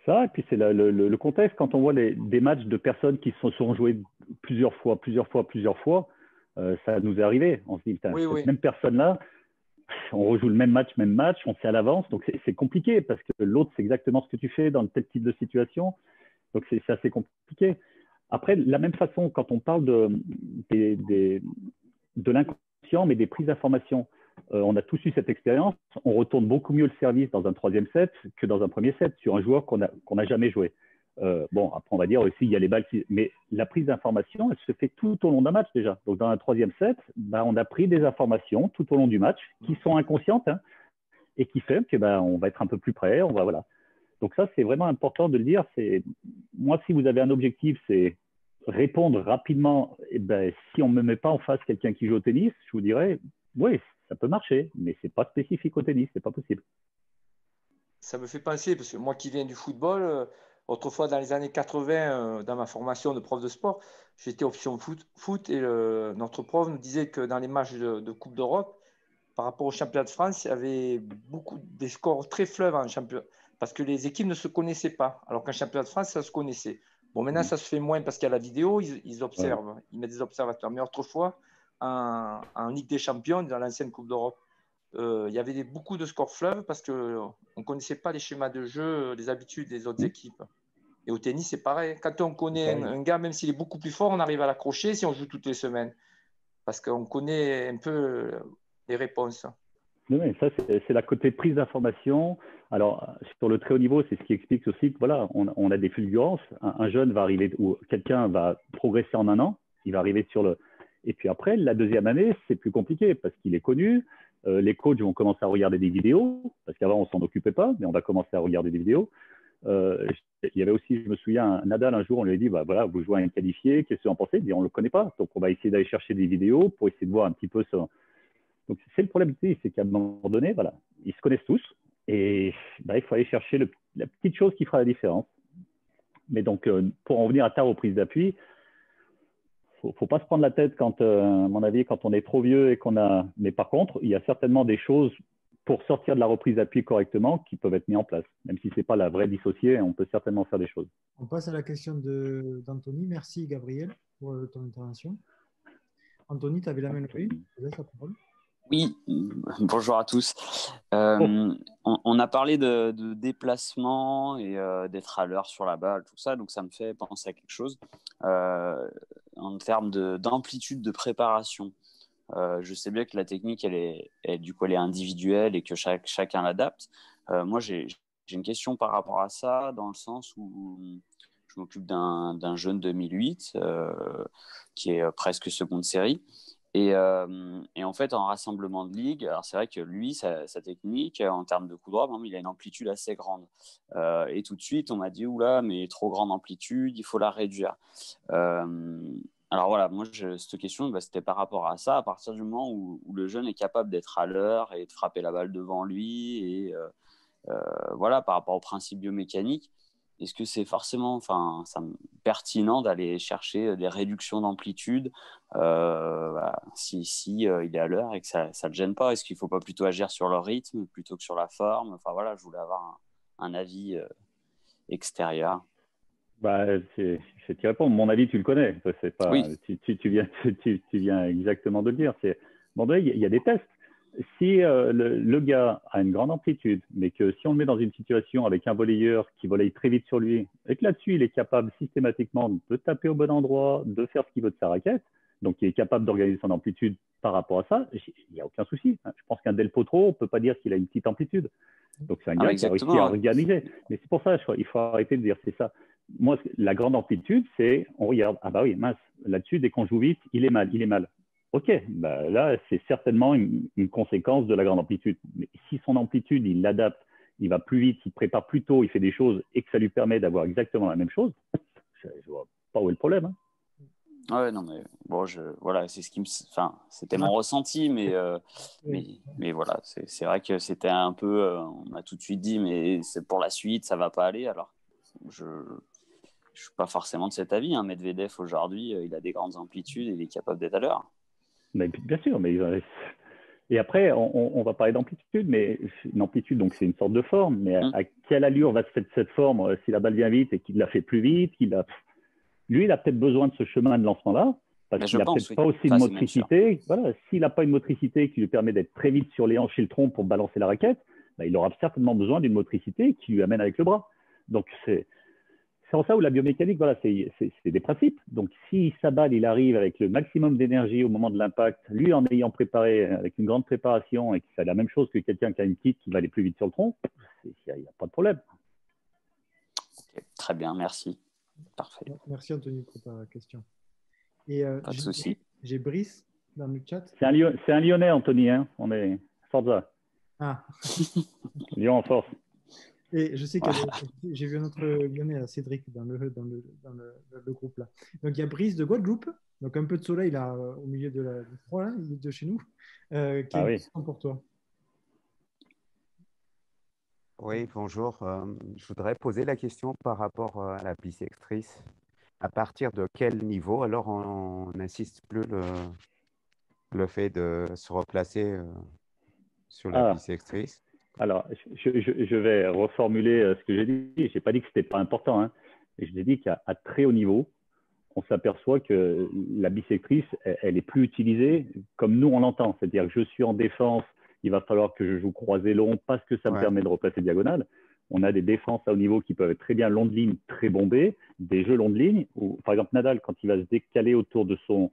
Ça, et puis c'est le, contexte. Quand on voit des matchs de personnes qui se sont joués plusieurs fois, plusieurs fois, plusieurs fois, euh, ça nous est arrivé. On se dit, cette même personne-là, on rejoue le même match, même match, on sait à l'avance. Donc c'est compliqué parce que l'autre, c'est exactement ce que tu fais dans tel type de situation. Donc c'est assez compliqué. Après, la même façon, quand on parle de, de l'inconscient, mais des prises d'informations, euh, on a tous eu cette expérience. On retourne beaucoup mieux le service dans un troisième set que dans un premier set sur un joueur qu'on n'a jamais joué. Euh, bon, après, on va dire aussi, il y a les balles Mais la prise d'information, elle se fait tout au long d'un match déjà. Donc, dans un troisième set, bah, on a pris des informations tout au long du match qui sont inconscientes hein, et qui fait que bah, va être un peu plus près. On va, voilà. Donc, ça, c'est vraiment important de le dire. C'est Moi, si vous avez un objectif, c'est répondre rapidement. Et ben, si on ne me met pas en face quelqu'un qui joue au tennis, je vous dirais, oui, ça peut marcher, mais ce n'est pas spécifique au tennis, ce n'est pas possible. Ça me fait penser, parce que moi qui viens du football, euh, Autrefois, dans les années 80, euh, dans ma formation de prof de sport, j'étais option foot, foot et notre prof nous disait que dans les matchs de, Coupe d'Europe, par rapport au championnat de France, il y avait beaucoup des scores très fleuves en championnat parce que les équipes ne se connaissaient pas, alors qu'en championnat de France, ça se connaissait. Bon, maintenant, ça se fait moins parce qu'il y a la vidéo, ils, observent, ils mettent des observateurs. Mais autrefois, en, en Ligue des Champions, dans l'ancienne Coupe d'Europe, euh, il y avait beaucoup de scores fleuves parce qu'on ne connaissait pas les schémas de jeu, les habitudes des autres équipes. Et au tennis, c'est pareil. Quand on connaît un, gars, même s'il est beaucoup plus fort, on arrive à l'accrocher si on joue toutes les semaines. Parce qu'on connaît un peu les réponses. Oui, ça, c'est la côté prise d'information. Alors, sur le très haut niveau, c'est ce qui explique aussi que voilà, on, a des fulgurances. Un, jeune va arriver, ou quelqu'un va progresser en un an, il va arriver sur le. Et puis après, la deuxième année, c'est plus compliqué parce qu'il est connu. Euh, les coachs vont commencer à regarder des vidéos, parce qu'avant, on s'en occupait pas, mais on va commencer à regarder des vidéos. Euh, il y avait aussi, je me souviens, Nadal, un jour, on lui a dit, bah, voilà, vous jouez à un qualifié, qu'est-ce que vous en pensez? On ne le connaît pas, donc on va essayer d'aller chercher des vidéos pour essayer de voir un petit peu ça. Donc c'est le problème, c'est qu'à un moment donné, voilà, ils se connaissent tous, et bah, il faut aller chercher la petite chose qui fera la différence. Mais donc, euh, pour en venir à ta reprise d'appui, faut, faut pas se prendre la tête quand, euh, à mon avis, quand on est trop vieux et qu'on a. Mais par contre, il y a certainement des choses pour sortir de la reprise d'appui correctement qui peuvent être mises en place. Même si ce n'est pas la vraie dissociée, on peut certainement faire des choses. On passe à la question d'Anthony. Merci Gabriel pour euh, ton intervention. Anthony, tu avais la main levée. Oui, bonjour à tous. Euh, on, a parlé de, déplacement et euh, d'être à l'heure sur la balle, tout ça, donc ça me fait penser à quelque chose euh, en termes d'amplitude de, préparation. je sais bien que la technique, elle est, du coup, elle est individuelle et que chacun l'adapte. moi, j'ai une question par rapport à ça, dans le sens où je m'occupe d'un jeune 2008 qui est presque seconde série. Euh, et, en fait, en rassemblement de ligue, alors c'est vrai que lui, sa, technique, en termes de coup droit, il a une amplitude assez grande. Euh, et tout de suite, on m'a dit, oula, mais trop grande amplitude, il faut la réduire. Euh, alors voilà, moi, cette question, bah, c'était par rapport à ça, à partir du moment où, le jeune est capable d'être à l'heure et de frapper la balle devant lui, et voilà, par rapport au principe biomécanique, est-ce que c'est forcément enfin, ça, pertinent d'aller chercher des réductions d'amplitude euh, si, si euh, il est à l'heure et que ça ne le gêne pas? Est-ce qu'il ne faut pas plutôt agir sur le rythme plutôt que sur la forme? Enfin voilà, je voulais avoir un, avis euh, extérieur. Bah, c'est tu réponds. Mon avis, tu le connais. Pas, oui. tu, tu, viens, tu, viens exactement de le dire. Bon, il y a des tests si euh, le, gars a une grande amplitude, mais que si on le met dans une situation avec un volleyeur qui volleye très vite sur lui, et que là-dessus, il est capable systématiquement de taper au bon endroit, de faire ce qu'il veut de sa raquette, donc il est capable d'organiser son amplitude par rapport à ça, il n'y a aucun souci. Je pense qu'un Del Potro, on ne peut pas dire qu'il a une petite amplitude. Donc c'est un ah, gars qui a réussi à organiser. Mais c'est pour ça, il faut arrêter de dire c'est ça. Moi, la grande amplitude, c'est on regarde, ah bah oui, mince, là-dessus, dès qu'on joue vite, il est mal, il est mal. Ok, bah là, c'est certainement une, conséquence de la grande amplitude. Mais si son amplitude, il l'adapte, il va plus vite, il prépare plus tôt, il fait des choses et que ça lui permet d'avoir exactement la même chose, je ne vois pas où est le problème. Hein. Ouais, non, mais bon, je, voilà, c'est ce qui me. Enfin, c'était mon ressenti, mais, euh, mais, mais, voilà, c'est vrai que c'était un peu. Euh, on a tout de suite dit, mais c'est pour la suite, ça va pas aller. Alors, je ne suis pas forcément de cet avis. Hein. Medvedev, aujourd'hui, euh, il a des grandes amplitudes et il est capable d'être à l'heure bien sûr, mais et après, on, va parler d'amplitude, mais une amplitude, donc c'est une sorte de forme, mais à, mm. quelle allure va se faire cette forme euh, Si la balle vient vite et qu'il la fait plus vite, qu'il a... lui, il a peut-être besoin de ce chemin de lancement-là, parce qu'il n'a peut-être pas aussi de motricité. Voilà, s'il n'a pas une motricité qui lui permet d'être très vite sur les hanches et le tronc pour balancer la raquette, bah, il aura certainement besoin d'une motricité qui lui amène avec le bras. Donc c'est c'est en ça où la biomécanique, voilà, c'est des principes. Donc, si sa balle, il arrive avec le maximum d'énergie au moment de l'impact, lui en ayant préparé avec une grande préparation et qu'il fait la même chose que quelqu'un qui a une petite qui va aller plus vite sur le tronc, il n'y a, pas de problème. très bien, merci. Parfait. Merci Anthony pour ta question. Et, euh, pas de souci. J'ai Brice dans le chat. C'est un, un, Lyonnais, Anthony. Hein on est Forza. Ah. Lyon en force. Et je sais que j'ai vu un autre lyonnais, Cédric, dans le, dans le, dans le, groupe là. Donc il y a Brice de Guadeloupe, donc un peu de soleil là au milieu de la, froid là, de chez nous. Euh, quelle ah question pour toi Oui, bonjour. Euh, je voudrais poser la question par rapport euh, à la bisectrice. À partir de quel niveau alors on n'insiste plus le, le fait de se replacer sur la ah. bisectrice? Alors, je, vais reformuler euh, ce que j'ai dit. Je n'ai pas dit que ce n'était pas important. Hein. Je l'ai dit qu'à très haut niveau, on s'aperçoit que la bisectrice, elle, est plus utilisée comme nous, on l'entend. C'est-à-dire que je suis en défense, il va falloir que je joue croisé long parce que ça me permet de replacer diagonale. On a des défenses à haut niveau qui peuvent être très bien long de ligne, très bombées, des jeux long de ligne, où, par exemple, Nadal, quand il va se décaler autour de son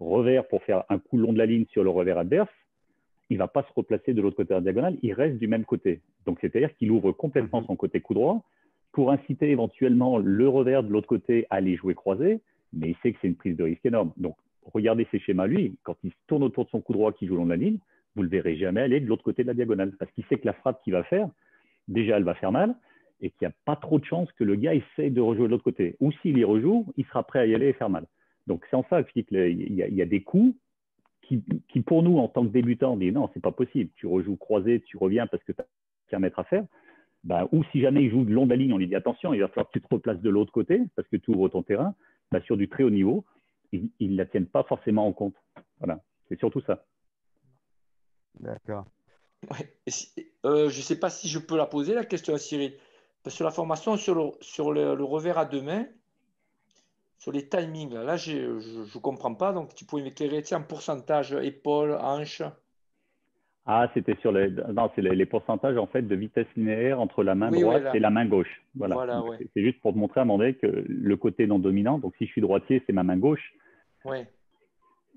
revers pour faire un coup long de la ligne sur le revers adverse, il ne va pas se replacer de l'autre côté de la diagonale, il reste du même côté. Donc, c'est-à-dire qu'il ouvre complètement mhm. son côté coup droit pour inciter éventuellement le revers de l'autre côté à aller jouer croisé, mais il sait que c'est une prise de risque énorme. Donc, regardez ses schémas, lui, quand il se tourne autour de son coup droit qui joue long de la ligne, vous ne le verrez jamais aller de l'autre côté de la diagonale, parce qu'il sait que la frappe qu'il va faire, déjà, elle va faire mal, et qu'il n'y a pas trop de chances que le gars essaye de rejouer de l'autre côté. Ou s'il y rejoue, il sera prêt à y aller et faire mal. Donc, c'est en ça qu'il y, a des coups qui, pour nous, en tant que débutants, dit non, c'est pas possible. Tu rejoues croisé, tu reviens parce que tu as qu'un mètre à faire. Bah, ou si jamais il joue de long de la ligne, on lui dit attention, il va falloir que tu te replaces de l'autre côté parce que tu ouvres ton terrain. Bah, sur du très haut niveau, ils ne la tiennent pas forcément en compte. Voilà, c'est surtout ça. D'accord. Euh, je ne sais pas si je peux la poser, la question à Cyril. Parce que la formation sur le, sur le revers à deux mains, sur les timings, là, je ne comprends pas. Donc, tu pourrais m'éclairer en pourcentage épaule, hanche Ah, c'était sur les, non, c'est les, pourcentages en fait de vitesse linéaire entre la main droite et la main gauche. Voilà. C'est juste pour te montrer à un moment donné que le côté non dominant, donc si je suis droitier, c'est ma main gauche.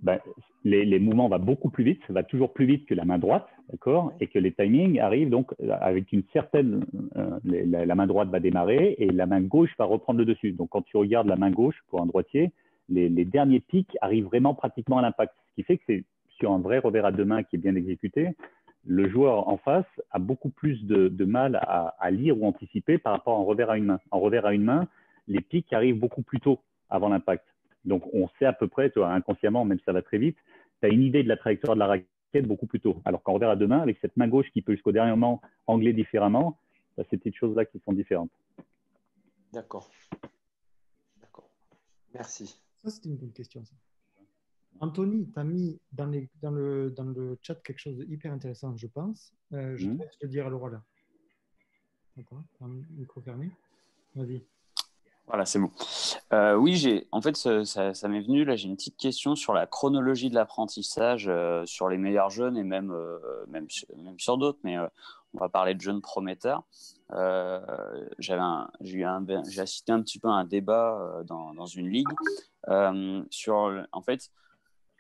Ben, les, mouvements vont beaucoup plus vite, ça va toujours plus vite que la main droite, d'accord Et que les timings arrivent donc avec une certaine. Euh, la, main droite va démarrer et la main gauche va reprendre le dessus. Donc quand tu regardes la main gauche pour un droitier, les, les derniers pics arrivent vraiment pratiquement à l'impact. Ce qui fait que c'est sur un vrai revers à deux mains qui est bien exécuté, le joueur en face a beaucoup plus de, mal à, lire ou anticiper par rapport à un revers à une main. En revers à une main, les pics arrivent beaucoup plus tôt avant l'impact. Donc on sait à peu près, toi, inconsciemment, même si ça va très vite, tu as une idée de la trajectoire de la raquette beaucoup plus tôt. Alors qu'en revers à deux mains, avec cette main gauche qui peut jusqu'au dernier moment angler différemment, bah, ces petites choses-là qui sont différentes. D'accord. D'accord. Merci. Ça, c'était une bonne question. Anthony, tu as mis dans, le, dans, le, chat quelque chose d'hyper intéressant, je pense. Euh, je mmh. te laisse le dire à l'oral. D'accord Micro fermé. Vas-y. Voilà, c'est bon. Euh, oui, j'ai. En fait, ça, m'est venu. Là, j'ai une petite question sur la chronologie de l'apprentissage euh, sur les meilleurs jeunes et même, même, même sur d'autres. Mais on va parler de jeunes prometteurs. j'ai assisté un petit peu à un débat dans, dans une ligue sur, en fait,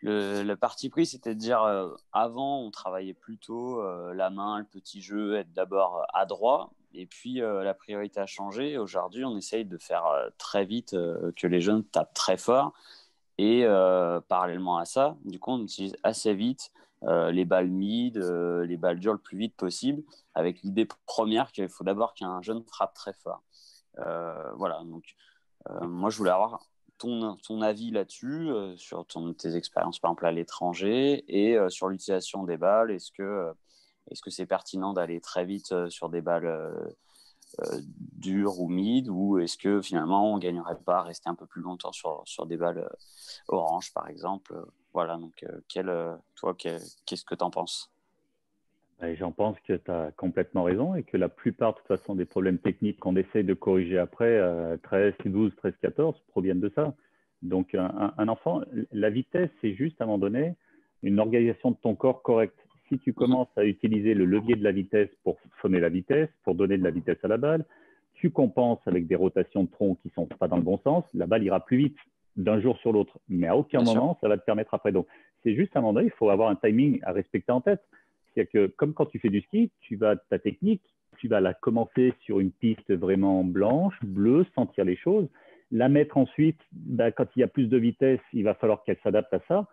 le, parti pris, c'était de dire euh, avant, on travaillait plutôt euh, la main, le petit jeu, être d'abord adroit. Et puis euh, la priorité a changé. Aujourd'hui, on essaye de faire très vite que les jeunes tapent très fort. Et parallèlement à ça, du coup, on utilise assez vite les balles mid, les balles dures le plus vite possible, avec l'idée première qu'il faut d'abord qu'un jeune frappe très fort. voilà, donc moi je voulais avoir ton, ton avis là-dessus, euh, sur tes expériences par exemple à l'étranger et euh, sur l'utilisation des balles. Est-ce que euh, est-ce que c'est pertinent d'aller très vite sur des balles dures ou mid ou est-ce que finalement on gagnerait pas à rester un peu plus longtemps sur, des balles orange par exemple? Voilà, donc quel, toi, qu'est-ce que tu en penses J'en pense que tu as complètement raison et que la plupart, de toute façon, des problèmes techniques qu'on essaye de corriger après, 13, 12, 13, 14, proviennent de ça. Donc, un, enfant, la vitesse, c'est juste à un moment donné une organisation de ton corps correcte. Si tu commences à utiliser le levier de la vitesse pour sonner la vitesse, pour donner de la vitesse à la balle, tu compenses avec des rotations de tronc qui ne sont pas dans le bon sens, la balle ira plus vite d'un jour sur l'autre. Mais à aucun moment, ça va te permettre après. Donc, c'est juste à un moment donné, il faut avoir un timing à respecter en tête. C'est-à-dire que comme quand tu fais du ski, tu vas ta technique, tu vas la commencer sur une piste vraiment blanche, bleue, sentir les choses, la mettre ensuite, bah, quand il y a plus de vitesse, il va falloir qu'elle s'adapte à ça.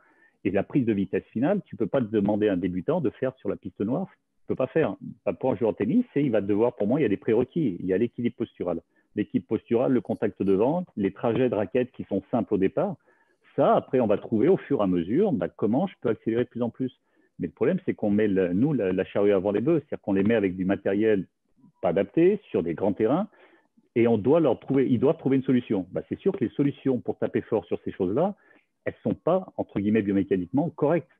Et la prise de vitesse finale, tu ne peux pas demander à un débutant de faire sur la piste noire. Tu ne peux pas faire. Pour un joueur de tennis, et il va devoir, pour moi, il y a des prérequis. Il y a l'équilibre postural. L'équilibre postural, le contact devant, les trajets de raquettes qui sont simples au départ. Ça, après, on va trouver au fur et à mesure bah, comment je peux accélérer de plus en plus. Mais le problème, c'est qu'on met, nous, la, charrue avant les bœufs, c'est-à-dire qu'on les met avec du matériel pas adapté sur des grands terrains et on doit leur trouver, ils doivent trouver une solution. Bah, c'est sûr que les solutions pour taper fort sur ces choses-là, elles ne sont pas, entre guillemets, biomécaniquement correctes.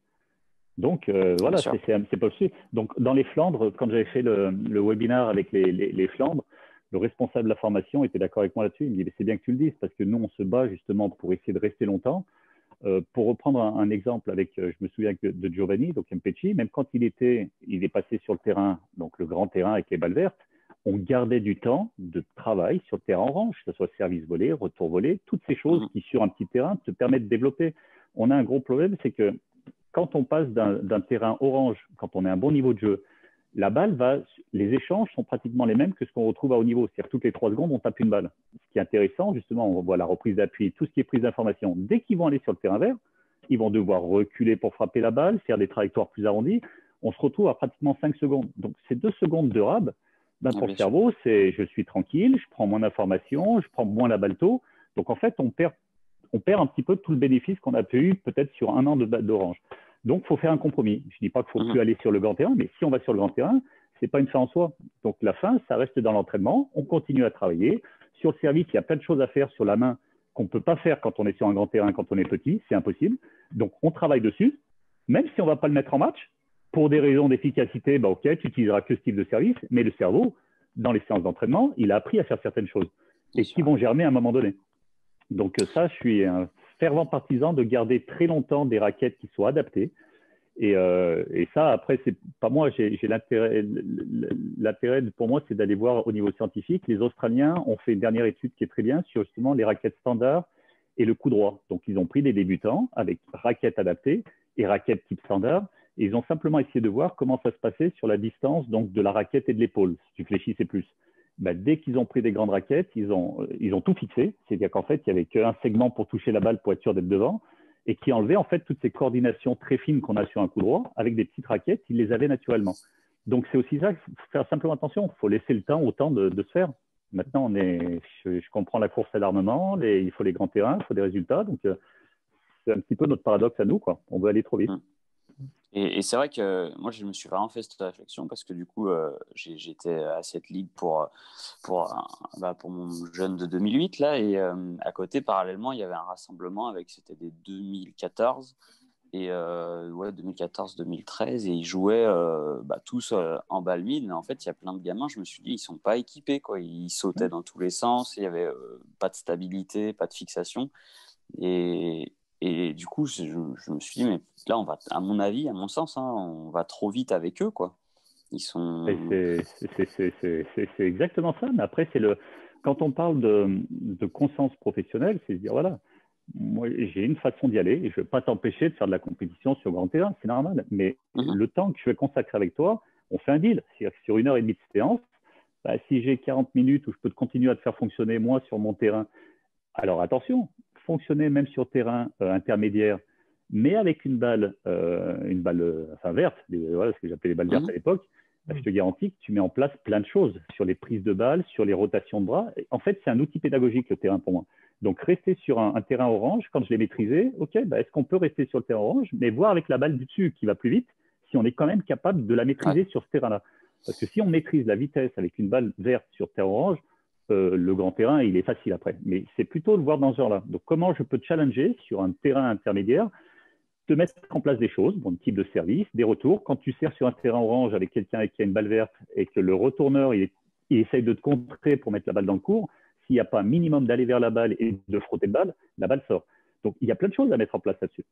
Donc, euh, voilà, c'est possible. Donc, dans les Flandres, quand j'avais fait le, webinaire avec les, les, Flandres, le responsable de la formation était d'accord avec moi là-dessus. Il me dit, c'est bien que tu le dises, parce que nous, on se bat justement pour essayer de rester longtemps. Euh, pour reprendre un, exemple avec, euh, je me souviens de Giovanni, donc Mpeci, même quand il était, il est passé sur le terrain, donc le grand terrain avec les balles vertes, on gardait du temps de travail sur le terrain orange, que ce soit service volé, retour volé, toutes ces choses mhm. qui sur un petit terrain te permettent de développer. On a un gros problème, c'est que quand on passe d'un terrain orange, quand on a un bon niveau de jeu, la balle va, les échanges sont pratiquement les mêmes que ce qu'on retrouve à haut niveau. C'est-à-dire toutes les trois secondes, on tape une balle. Ce qui est intéressant, justement, on voit la reprise d'appui, tout ce qui est prise d'information. Dès qu'ils vont aller sur le terrain vert, ils vont devoir reculer pour frapper la balle, faire des trajectoires plus arrondies. On se retrouve à pratiquement 5 secondes. Donc, ces deux secondes de rab, ben, pour le cerveau, c'est je suis tranquille, je prends moins d'informations, je prends moins la balle tôt. Donc, en fait, on perd, on perd un petit peu tout le bénéfice qu'on a eu peut-être sur un an d'orange. Donc, il faut faire un compromis. Je ne dis pas qu'il faut mhm. plus aller sur le grand terrain, mais si on va sur le grand terrain, ce n'est pas une fin en soi. Donc, la fin, ça reste dans l'entraînement. On continue à travailler. Sur le service, il y a plein de choses à faire sur la main qu'on ne peut pas faire quand on est sur un grand terrain, quand on est petit. C'est impossible. Donc, on travaille dessus. Même si on ne va pas le mettre en match, pour des raisons d'efficacité, bah, OK, tu n'utiliseras que ce type de service. Mais le cerveau, dans les séances d'entraînement, il a appris à faire certaines choses et qui vont germer à un moment donné. Donc, ça, je suis un fervent partisan de garder très longtemps des raquettes qui soient adaptées. Et, euh, et, ça, après, c'est pas moi, j'ai l'intérêt, l'intérêt pour moi, c'est d'aller voir au niveau scientifique. Les Australiens ont fait une dernière étude qui est très bien sur justement les raquettes standards et le coup droit. Donc, ils ont pris des débutants avec raquettes adaptées et raquettes type standard. Ils ont simplement essayé de voir comment ça se passait sur la distance donc de la raquette et de l'épaule, si tu fléchissais plus. Ben, dès qu'ils ont pris des grandes raquettes, ils ont, tout fixé. C'est-à-dire qu'en fait, il n'y avait qu'un segment pour toucher la balle pour être sûr d'être devant et qui enlevait en fait toutes ces coordinations très fines qu'on a sur un coup droit avec des petites raquettes, ils les avaient naturellement. Donc c'est aussi ça, il faut faire simplement attention, il faut laisser le temps au temps de, se faire. Maintenant, on est, je, comprends la course à l'armement, il faut les grands terrains, il faut des résultats, donc euh, c'est un petit peu notre paradoxe à nous, quoi. On veut aller trop vite. Et, c'est vrai que moi, je me suis vraiment fait cette réflexion parce que du coup, euh, j'étais à cette ligue pour, pour, bah, pour mon jeune de 2008. Là, et euh, à côté, parallèlement, il y avait un rassemblement avec, c'était des 2014 et euh, ouais, 2014-2013 et ils jouaient bah, tous en balle mine. En fait, il y a plein de gamins, je me suis dit, ils sont pas équipés. Quoi. Ils sautaient dans tous les sens, il n'y avait pas de stabilité, pas de fixation. Et, et du coup, je, me suis dit, mais là, on va, à mon avis, à mon sens, hein, on va trop vite avec eux, quoi. Ils sont. C'est exactement ça. Mais après, c'est le. Quand on parle de, de conscience professionnelle, c'est de dire voilà, moi, j'ai une façon d'y aller et je ne vais pas t'empêcher de faire de la compétition sur grand terrain, c'est normal. Mais mhm. le temps que je vais consacrer avec toi, on fait un deal. C'est-à-dire que sur une heure et demie de séance, bah, si j'ai 40 minutes où je peux continuer à te faire fonctionner moi sur mon terrain, alors attention, fonctionner même sur terrain euh, intermédiaire, mais avec une balle, euh, une balle euh, enfin, verte, voilà ce que j'appelais les balles vertes mhm. à l'époque, je te garantis que tu mets en place plein de choses sur les prises de balles, sur les rotations de bras. En fait, c'est un outil pédagogique le terrain pour moi. Donc, rester sur un, terrain orange, quand je l'ai maîtrisé, ok, bah, est-ce qu'on peut rester sur le terrain orange, mais voir avec la balle du dessus qui va plus vite, si on est quand même capable de la maîtriser sur ce terrain-là. Parce que si on maîtrise la vitesse avec une balle verte sur terrain orange, euh, le grand terrain, il est facile après. Mais c'est plutôt de voir dans ce genre-là. Donc, comment je peux challenger sur un terrain intermédiaire, te mettre en place des choses, bon, type de service, des retours. Quand tu sers sur un terrain orange avec quelqu'un qui a une balle verte et que le retourneur, il, essaye de te contrer pour mettre la balle dans le cours, s'il n'y a pas un minimum d'aller vers la balle et de frotter le balle, la balle sort. Donc, il y a plein de choses à mettre en place là-dessus.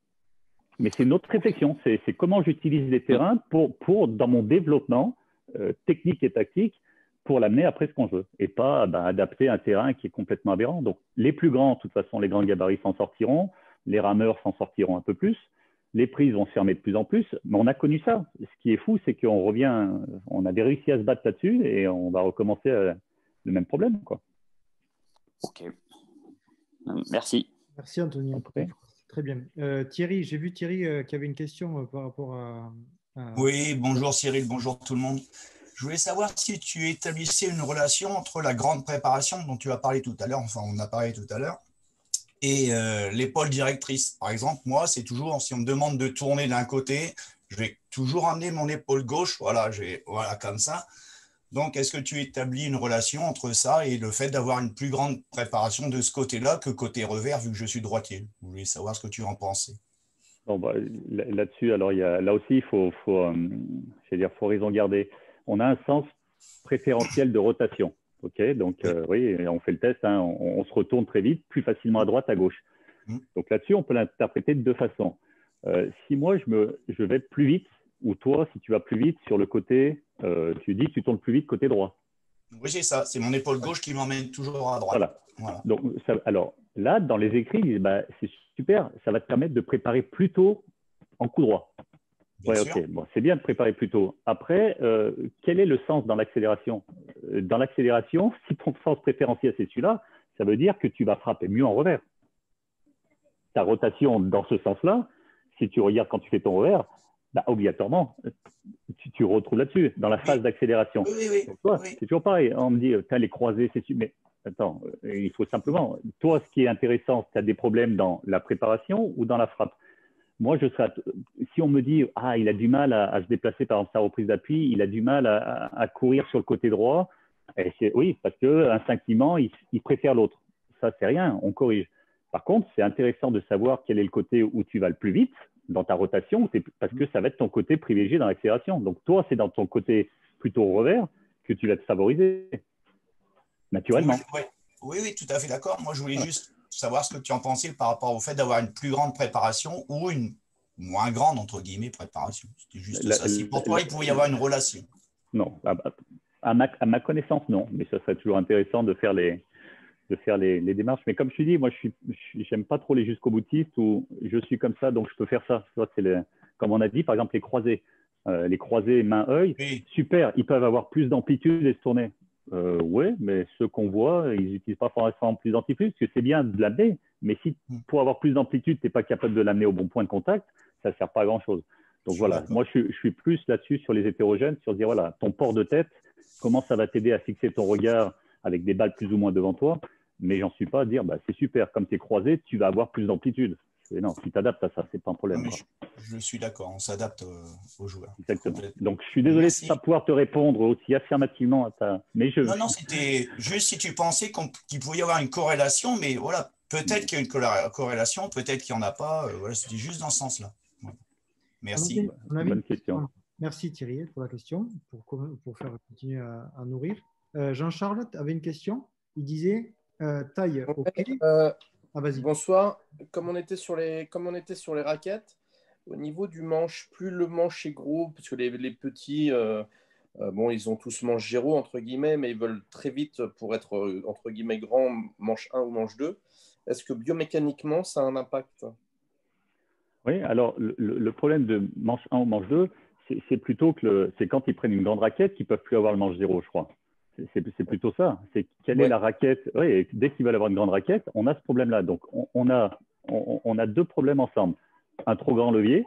Mais c'est notre réflexion, c'est comment j'utilise les terrains pour, pour, dans mon développement euh, technique et tactique, pour l'amener après ce qu'on veut et pas bah, adapter un terrain qui est complètement aberrant. Donc, les plus grands, de toute façon, les grands gabarits s'en sortiront, les rameurs s'en sortiront un peu plus, les prises vont se fermer de plus en plus, mais on a connu ça. Ce qui est fou, c'est qu'on revient, on a réussi à se battre là-dessus et on va recommencer euh, le même problème. Quoi. Ok. Merci. Merci Anthony. Très bien. Euh, Thierry, j'ai vu Thierry euh, qui avait une question par rapport à, à... Oui, bonjour Cyril, bonjour tout le monde. Je voulais savoir si tu établissais une relation entre la grande préparation dont tu as parlé tout à l'heure, enfin on a parlé tout à l'heure, et euh, l'épaule directrice. Par exemple, moi, c'est toujours, si on me demande de tourner d'un côté, je vais toujours amener mon épaule gauche, voilà, voilà comme ça. Donc, est-ce que tu établis une relation entre ça et le fait d'avoir une plus grande préparation de ce côté-là que côté revers, vu que je suis droitier? Je voulais savoir ce que tu en pensais. Bah, là-dessus, alors y a, là aussi, il faut, faut, euh, faut raison garder on a un sens préférentiel de rotation. Donc euh, oui, on fait le test, hein. on, se retourne très vite, plus facilement à droite, à gauche. Mm. Donc là-dessus, on peut l'interpréter de deux façons. Euh, si moi je, me, je vais plus vite, ou toi, si tu vas plus vite sur le côté, euh, tu dis que tu tournes plus vite côté droit. Oui, c'est ça, c'est mon épaule gauche qui m'emmène toujours à droite. Voilà. Donc, alors là, dans les écrits, bah, c'est super, ça va te permettre de préparer plutôt en coup droit. Oui, ok. Bon, c'est bien de préparer plus tôt. Après, euh, quel est le sens dans l'accélération? Euh, Dans l'accélération, si ton sens préférentiel c'est celui-là, ça veut dire que tu vas frapper mieux en revers. Ta rotation dans ce sens-là, si tu regardes quand tu fais ton revers, bah, obligatoirement, tu, tu retrouves là-dessus, dans la phase d'accélération. Oui, oui, c'est toujours pareil. On me dit, tu as les croisés, c'est Mais attends, euh, il faut simplement. Toi, ce qui est intéressant, tu as des problèmes dans la préparation ou dans la frappe? Moi, je serais, si on me dit, ah, il a du mal à, se déplacer par sa reprise d'appui, il a du mal à, courir sur le côté droit, et oui, parce que instinctivement, il, préfère l'autre. Ça, c'est rien, on corrige. Par contre, c'est intéressant de savoir quel est le côté où tu vas le plus vite dans ta rotation, parce que ça va être ton côté privilégié dans l'accélération. Donc, toi, c'est dans ton côté plutôt au revers que tu vas te favoriser, naturellement. Oui, oui, tout à fait d'accord. Moi, je voulais juste savoir ce que tu en pensais par rapport au fait d'avoir une plus grande préparation ou une moins grande, entre guillemets, préparation. C'était juste ça. Si pour toi, il pouvait y avoir une relation. Non, à ma, à ma, connaissance, non. Mais ce serait toujours intéressant de faire les, de faire les, les démarches. Mais comme je te dis, moi, je suis, j'aime pas trop les jusqu'au boutistes où je suis comme ça, donc je peux faire ça. C'est le, comme on a dit, par exemple, les croisés. Euh, les croisés main-œil, super, ils peuvent avoir plus d'amplitude et se tourner. Euh, oui, mais ceux qu'on voit, ils n'utilisent pas forcément plus d'amplitude, parce que c'est bien de l'amener, mais si mm. pour avoir plus d'amplitude, tu n'es pas capable de l'amener au bon point de contact, ça ne sert pas à grand-chose. Donc voilà, moi je, je, suis plus là-dessus sur les hétérogènes, sur dire voilà, ton port de tête, comment ça va t'aider à fixer ton regard avec des balles plus ou moins devant toi, mais j'en suis pas à dire bah, c'est super, comme tu es croisé, tu vas avoir plus d'amplitude. Non, tu t'adaptes à ça, c'est pas un problème. Je, suis d'accord, on s'adapte euh, aux joueurs. Exactement. Donc, je suis désolé de ne pas pouvoir te répondre aussi affirmativement à ta. Mais je... Non, non, c'était juste si tu pensais qu'il pouvait y avoir une corrélation, mais voilà, peut-être qu'il y a une corrélation, peut-être qu'il n'y en a pas. Euh, voilà, c'était juste dans ce sens-là. Merci. Bonne question. Merci Thierry pour la question, pour, pour faire continuer à, nourrir. Euh, Jean-Charles avait une question? Il disait taille. Ah, Bonsoir. Comme on, était sur les, comme on était sur les raquettes, au niveau du manche, plus le manche est gros, parce que les, petits, euh, euh, bon, ils ont tous manche 0, entre guillemets, mais ils veulent très vite pour être, euh, entre guillemets, grand, manche 1 ou manche 2. Est-ce que biomécaniquement, ça a un impact? Oui, alors le, problème de manche 1 ou manche 2, c'est plutôt que c'est quand ils prennent une grande raquette qu'ils ne peuvent plus avoir le manche 0, je crois. C'est plutôt ça. C'est quelle est la raquette? Oui, Dès qu'ils veulent avoir une grande raquette, on a ce problème-là. Donc, on, a, on, a deux problèmes ensemble. Un trop grand levier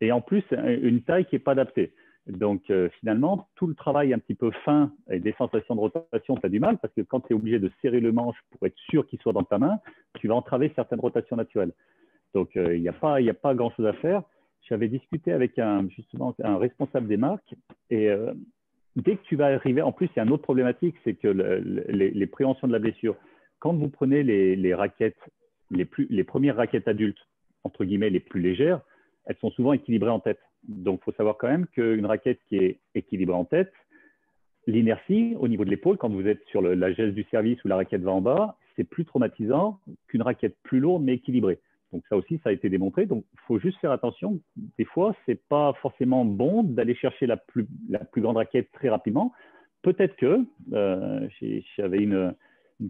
et en plus une taille qui n'est pas adaptée. Donc, euh, finalement, tout le travail un petit peu fin et des sensations de rotation, tu as du mal parce que quand tu es obligé de serrer le manche pour être sûr qu'il soit dans ta main, tu vas entraver certaines rotations naturelles. Donc, euh, il n'y a pas, a pas grand-chose à faire. J'avais discuté avec un, justement un responsable des marques et euh, dès que tu vas arriver, en plus, il y a une autre problématique, c'est que les, préventions de la blessure, quand vous prenez les, raquettes, les, premières raquettes adultes, entre guillemets, les plus légères, elles sont souvent équilibrées en tête. Donc, il faut savoir quand même qu'une raquette qui est équilibrée en tête, l'inertie au niveau de l'épaule, quand vous êtes sur la geste du service où la raquette va en bas, c'est plus traumatisant qu'une raquette plus lourde mais équilibrée. Donc ça aussi, ça a été démontré. Donc il faut juste faire attention. Des fois, ce n'est pas forcément bon d'aller chercher la plus, grande raquette très rapidement. Peut-être que, euh, j'avais une,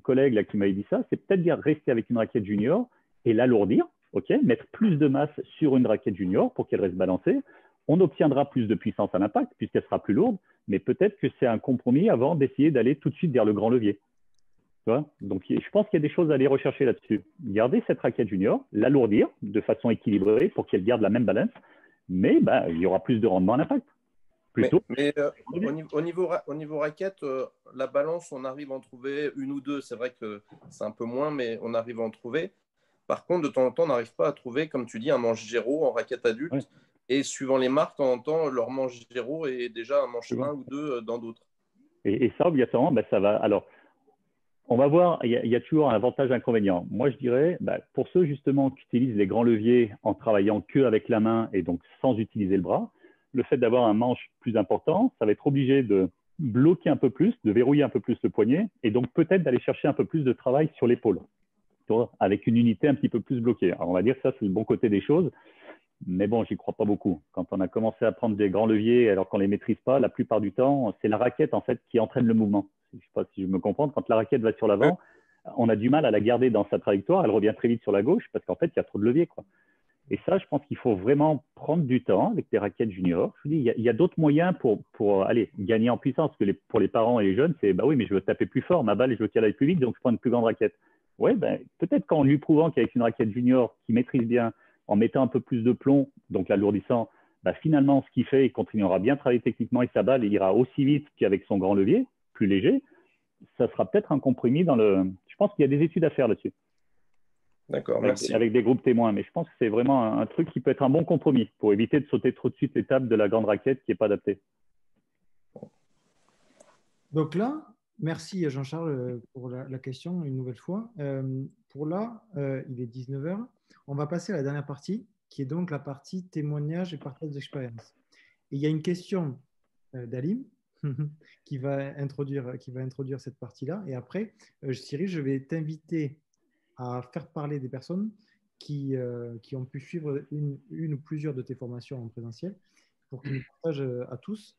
collègue qui m'avait dit ça, c'est peut-être bien rester avec une raquette junior et l'alourdir, mettre plus de masse sur une raquette junior pour qu'elle reste balancée. On obtiendra plus de puissance à l'impact puisqu'elle sera plus lourde, mais peut-être que c'est un compromis avant d'essayer d'aller tout de suite vers le grand levier. Donc, je pense qu'il y a des choses à aller rechercher là-dessus. Garder cette raquette junior, l'alourdir de façon équilibrée pour qu'elle garde la même balance, mais bah, il y aura plus de rendement à l'impact. Plutôt. Mais, euh, au, niveau, au, niveau, raquette, euh, la balance, on arrive à en trouver une ou deux. C'est vrai que c'est un peu moins, mais on arrive à en trouver. Par contre, de temps en temps, on n'arrive pas à trouver, comme tu dis, un manche zéro en raquette adulte. Et suivant les marques, de temps en temps, leur manche zéro est déjà un manche 1 ou deux euh, dans d'autres. Et, et, ça, obligatoirement, bah, ça va. Alors, on va voir, il y, a, toujours un avantage inconvénient. Moi, je dirais, bah, pour ceux justement qui utilisent les grands leviers en travaillant que avec la main et donc sans utiliser le bras, le fait d'avoir un manche plus important, ça va être obligé de bloquer un peu plus, de verrouiller un peu plus le poignet et donc peut-être d'aller chercher un peu plus de travail sur l'épaule, avec une unité un petit peu plus bloquée. Alors, on va dire que ça, c'est le bon côté des choses. Mais bon, j'y crois pas beaucoup. Quand on a commencé à prendre des grands leviers alors qu'on les maîtrise pas, la plupart du temps, c'est la raquette en fait qui entraîne le mouvement je sais pas si je me comprends, quand la raquette va sur l'avant, on a du mal à la garder dans sa trajectoire, elle revient très vite sur la gauche parce qu'en fait, il y a trop de levier. Quoi. Et ça, je pense qu'il faut vraiment prendre du temps avec des raquettes juniors. Je vous dis, il y a, d'autres moyens pour, pour aller gagner en puissance. Parce que pour les parents et les jeunes, c'est bah oui, mais je veux taper plus fort, ma balle, je veux qu'elle aille plus vite, donc je prends une plus grande raquette. Oui, ben, peut-être qu'en lui prouvant qu'avec une raquette junior qui maîtrise bien, en mettant un peu plus de plomb, donc l'alourdissant, bah, finalement, ce qu'il fait, il continuera bien travailler techniquement et sa balle ira aussi vite qu'avec son grand levier, plus léger ça sera peut-être un compromis dans le. Je pense qu'il y a des études à faire là-dessus. D'accord, merci. Avec des groupes témoins, mais je pense que c'est vraiment un, truc qui peut être un bon compromis pour éviter de sauter trop de suite l'étape de la grande raquette qui n'est pas adaptée. Donc là, merci Jean-Charles pour la, question une nouvelle fois. Euh, pour là, euh, il est 19h. On va passer à la dernière partie, qui est donc la partie témoignage et partage d'expérience. Il y a une question euh, d'Alim qui, va introduire, cette partie-là. Et après, euh, Cyril, je vais t'inviter à faire parler des personnes qui, qui ont pu suivre une, une, ou plusieurs de tes formations en présentiel pour qu'ils partagent à tous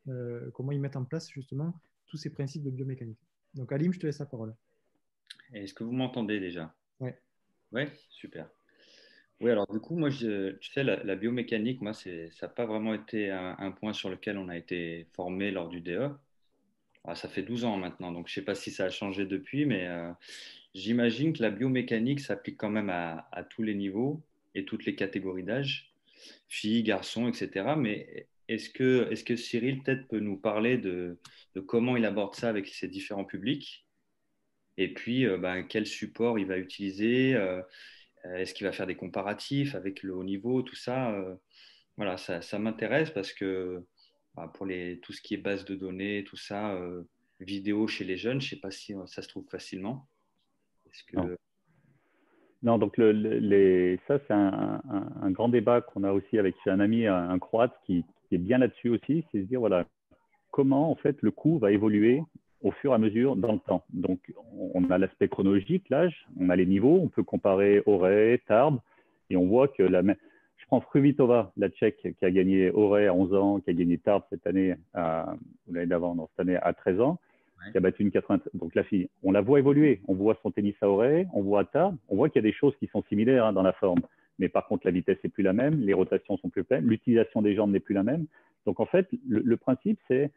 comment ils mettent en place justement tous ces principes de biomécanique. Donc Alim, je te laisse la parole. Est-ce que vous m'entendez déjà? Oui. Oui, super. Oui, alors du coup, moi, je, tu sais, la, biomécanique, moi, ça n'a pas vraiment été un, point sur lequel on a été formé lors du DE. Ah, ça fait 12 ans maintenant, donc je ne sais pas si ça a changé depuis, mais euh, j'imagine que la biomécanique s'applique quand même à, tous les niveaux et toutes les catégories d'âge, filles, garçons, etc. Mais est-ce que, est que Cyril peut-être peut nous parler de, comment il aborde ça avec ses différents publics? Et puis euh, ben, quel support il va utiliser euh, euh, est-ce qu'il va faire des comparatifs avec le haut niveau Tout ça, voilà, ça, m'intéresse parce que bah, pour les, tout ce qui est base de données, tout ça, vidéo chez les jeunes, je ne sais pas si ça se trouve facilement. non. donc ça, c'est un, grand débat qu'on a aussi avec un ami, un, croate, qui, qui est bien là-dessus aussi, c'est de dire, voilà, comment en fait le coût va évoluer au fur et à mesure dans le temps. Donc, on a l'aspect chronologique, l'âge, on a les niveaux, on peut comparer Auré, Tarbes, et on voit que la Je prends Fruvitova, la Tchèque, qui a gagné Auré à 11 ans, qui a gagné Tarbes cette année, l'année d'avant, dans cette année à 13 ans, qui a battu une 80. Donc, la fille, on la voit évoluer. On voit son tennis à Auré, on voit à Tarbes, on voit qu'il y a des choses qui sont similaires hein, dans la forme. Mais par contre, la vitesse n'est plus la même, les rotations sont plus pleines, l'utilisation des jambes n'est plus la même. Donc, en fait, le principe, c'est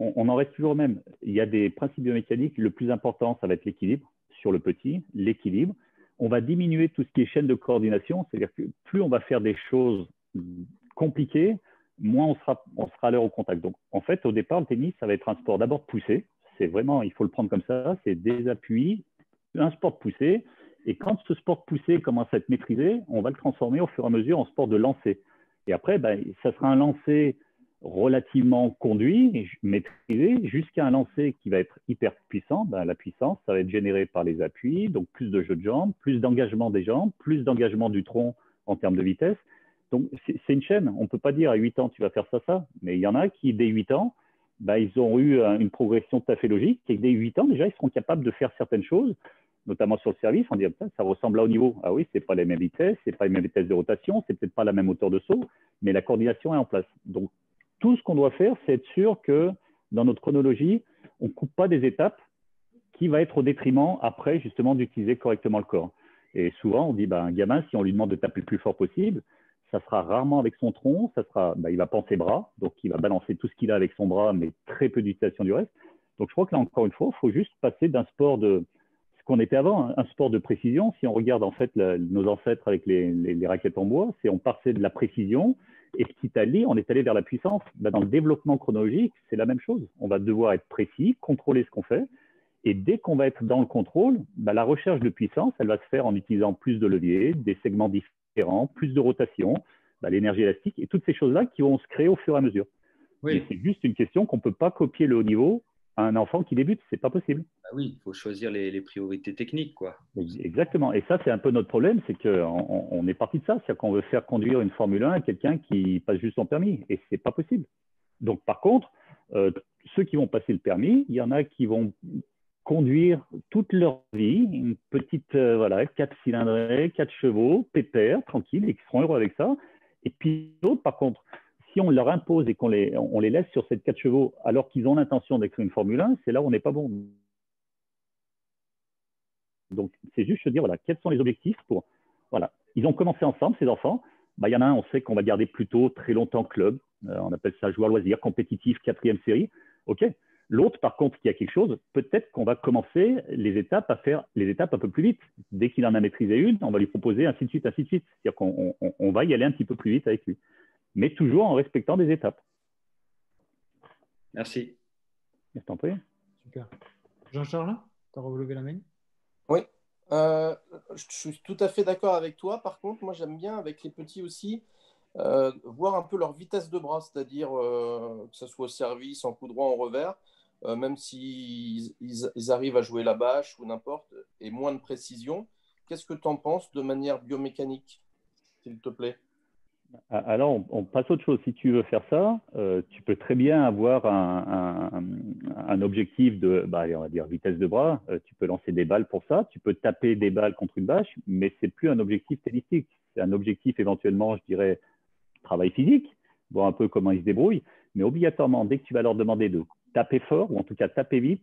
on, en reste toujours même. Il y a des principes biomécaniques. Le plus important, ça va être l'équilibre sur le petit, l'équilibre. On va diminuer tout ce qui est chaîne de coordination, c'est-à-dire que plus on va faire des choses compliquées, moins on sera, on sera à l'heure au contact. Donc, en fait, au départ, le tennis, ça va être un sport d'abord poussé. C'est vraiment, il faut le prendre comme ça, c'est des appuis, un sport poussé. Et quand ce sport poussé commence à être maîtrisé, on va le transformer au fur et à mesure en sport de lancer. Et après, ben, ça sera un lancer relativement conduit, maîtrisé, jusqu'à un lancer qui va être hyper puissant. Ben, la puissance, ça va être généré par les appuis, donc plus de jeu de jambes, plus d'engagement des jambes, plus d'engagement du tronc en termes de vitesse. Donc, c'est une chaîne. On ne peut pas dire à 8 ans, tu vas faire ça, ça. Mais il y en a qui, dès 8 ans, ben, ils ont eu une progression tout à fait logique. Et dès 8 ans, déjà, ils seront capables de faire certaines choses, notamment sur le service. On dit, ça ressemble à haut niveau. Ah oui, c'est pas les mêmes vitesses, c'est pas les mêmes vitesses de rotation, c'est peut-être pas la même hauteur de saut, mais la coordination est en place. Donc, tout ce qu'on doit faire, c'est être sûr que dans notre chronologie, on ne coupe pas des étapes qui va être au détriment après justement d'utiliser correctement le corps. Et souvent, on dit, bah, un gamin, si on lui demande de taper le plus fort possible, ça sera rarement avec son tronc, ça sera, bah, il va penser bras, donc il va balancer tout ce qu'il a avec son bras, mais très peu d'utilisation du reste. Donc je crois que là, encore une fois, il faut juste passer d'un sport de ce qu'on était avant, hein, un sport de précision. Si on regarde en fait nos ancêtres avec les, les raquettes en bois, c'est on passait de la précision et petit à petit, on est allé vers la puissance. Ben, dans le développement chronologique, c'est la même chose. On va devoir être précis, contrôler ce qu'on fait. Et dès qu'on va être dans le contrôle, ben, la recherche de puissance, elle va se faire en utilisant plus de leviers, des segments différents, plus de rotation, ben, l'énergie élastique et toutes ces choses-là qui vont se créer au fur et à mesure. Oui. C'est juste une question qu'on ne peut pas copier le haut niveau un enfant qui débute, c'est pas possible. Bah oui, il faut choisir les, priorités techniques, quoi. Exactement. Et ça, c'est un peu notre problème, c'est qu'on on est parti de ça, c'est qu'on veut faire conduire une Formule 1 à quelqu'un qui passe juste son permis, et c'est pas possible. Donc, par contre, euh, ceux qui vont passer le permis, il y en a qui vont conduire toute leur vie une petite, euh, voilà, quatre cylindrées, quatre chevaux, pépère, tranquille, et qui seront heureux avec ça. Et puis d'autres, par contre, si on leur impose et qu'on les, laisse sur cette 4 chevaux alors qu'ils ont l'intention d'écrire une Formule 1, c'est là où on n'est pas bon. Donc, c'est juste de dire, voilà, quels sont les objectifs pour. Voilà. Ils ont commencé ensemble, ces enfants. Bah, il y en a un, on sait qu'on va garder plutôt très longtemps club. Euh, on appelle ça joueur loisir, compétitif, quatrième série. OK. L'autre, par contre, qui a quelque chose, peut-être qu'on va commencer les étapes à faire les étapes un peu plus vite. Dès qu'il en a maîtrisé une, on va lui proposer ainsi de suite, ainsi de suite. C'est-à-dire qu'on on va y aller un petit peu plus vite avec lui mais toujours en respectant des étapes. Merci. Je t'en prie. Super. Jean-Charles, tu as relevé la main? Oui. Euh, je suis tout à fait d'accord avec toi. Par contre, moi, j'aime bien avec les petits aussi euh, voir un peu leur vitesse de bras, c'est-à-dire euh, que ce soit au service, en coup droit, en revers, même s'ils ils, arrivent à jouer la bâche ou n'importe, et moins de précision. Qu'est-ce que tu en penses de manière biomécanique, s'il te plaît? Alors, on, passe à autre chose. Si tu veux faire ça, euh, tu peux très bien avoir un, objectif de, bah, on va dire vitesse de bras. Euh, tu peux lancer des balles pour ça. Tu peux taper des balles contre une bâche, mais c'est plus un objectif tennistique. C'est un objectif éventuellement, je dirais, travail physique, voir un peu comment ils se débrouillent. Mais obligatoirement, dès que tu vas leur demander de taper fort, ou en tout cas taper vite,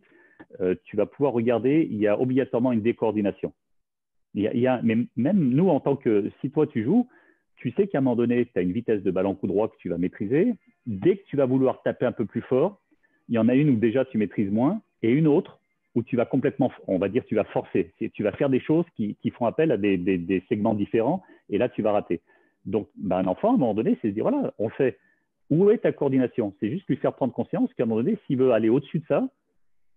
euh, tu vas pouvoir regarder, il y a obligatoirement une décoordination. Il y a, mais même nous, en tant que, si toi tu joues, tu sais qu'à un moment donné, tu as une vitesse de ballon coup droit que tu vas maîtriser. Dès que tu vas vouloir taper un peu plus fort, il y en a une où déjà tu maîtrises moins et une autre où tu vas complètement, on va dire, tu vas forcer. Tu vas faire des choses qui, font appel à des, segments différents et là, tu vas rater. Donc, ben, un enfant, à un moment donné, c'est se dire, voilà, on fait, où est ta coordination C'est juste lui faire prendre conscience qu'à un moment donné, s'il veut aller au-dessus de ça,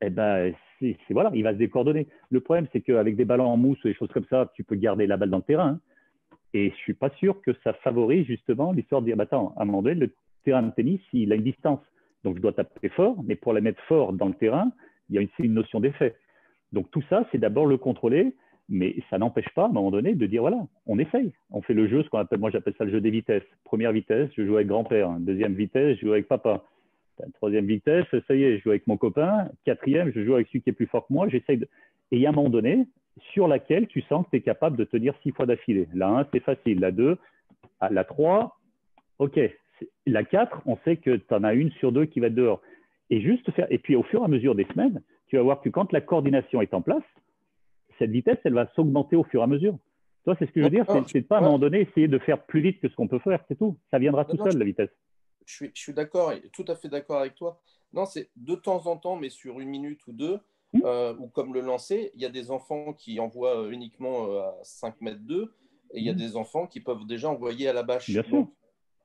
eh ben, voilà, il va se décoordonner. Le problème, c'est qu'avec des ballons en mousse ou des choses comme ça, tu peux garder la balle dans le terrain. Hein. Et je suis pas sûr que ça favorise justement l'histoire de dire, bah, attends, à un moment donné, le terrain de tennis, il a une distance. Donc, je dois taper fort, mais pour la mettre fort dans le terrain, il y a une, notion d'effet. Donc, tout ça, c'est d'abord le contrôler, mais ça n'empêche pas, à un moment donné, de dire, voilà, on essaye. On fait le jeu, ce qu'on appelle, moi, j'appelle ça le jeu des vitesses. Première vitesse, je joue avec grand-père. Deuxième vitesse, je joue avec papa. Troisième vitesse, ça y est, je joue avec mon copain. Quatrième, je joue avec celui qui est plus fort que moi. J'essaye. Et à un moment donné, sur laquelle tu sens que tu es capable de tenir six fois d'affilée. La 1, c'est facile. La 2, ah, la 3, OK. La 4, on sait que tu en as une sur deux qui va être dehors. Et juste faire. Et puis au fur et à mesure des semaines, tu vas voir que quand la coordination est en place, cette vitesse, elle va s'augmenter au fur et à mesure. Toi, c'est ce que je veux dire, c'est pas à un moment donné essayer de faire plus vite que ce qu'on peut faire, c'est tout. Ça viendra tout seul, la vitesse. Je suis, je suis d'accord, tout à fait d'accord avec toi. Non, c'est de temps en temps, mais sur une minute ou deux. Euh, ou comme le lancer, il y a des enfants qui envoient euh, uniquement euh, à 5 mètres 2 et il y a mmh. des enfants qui peuvent déjà envoyer à la bâche.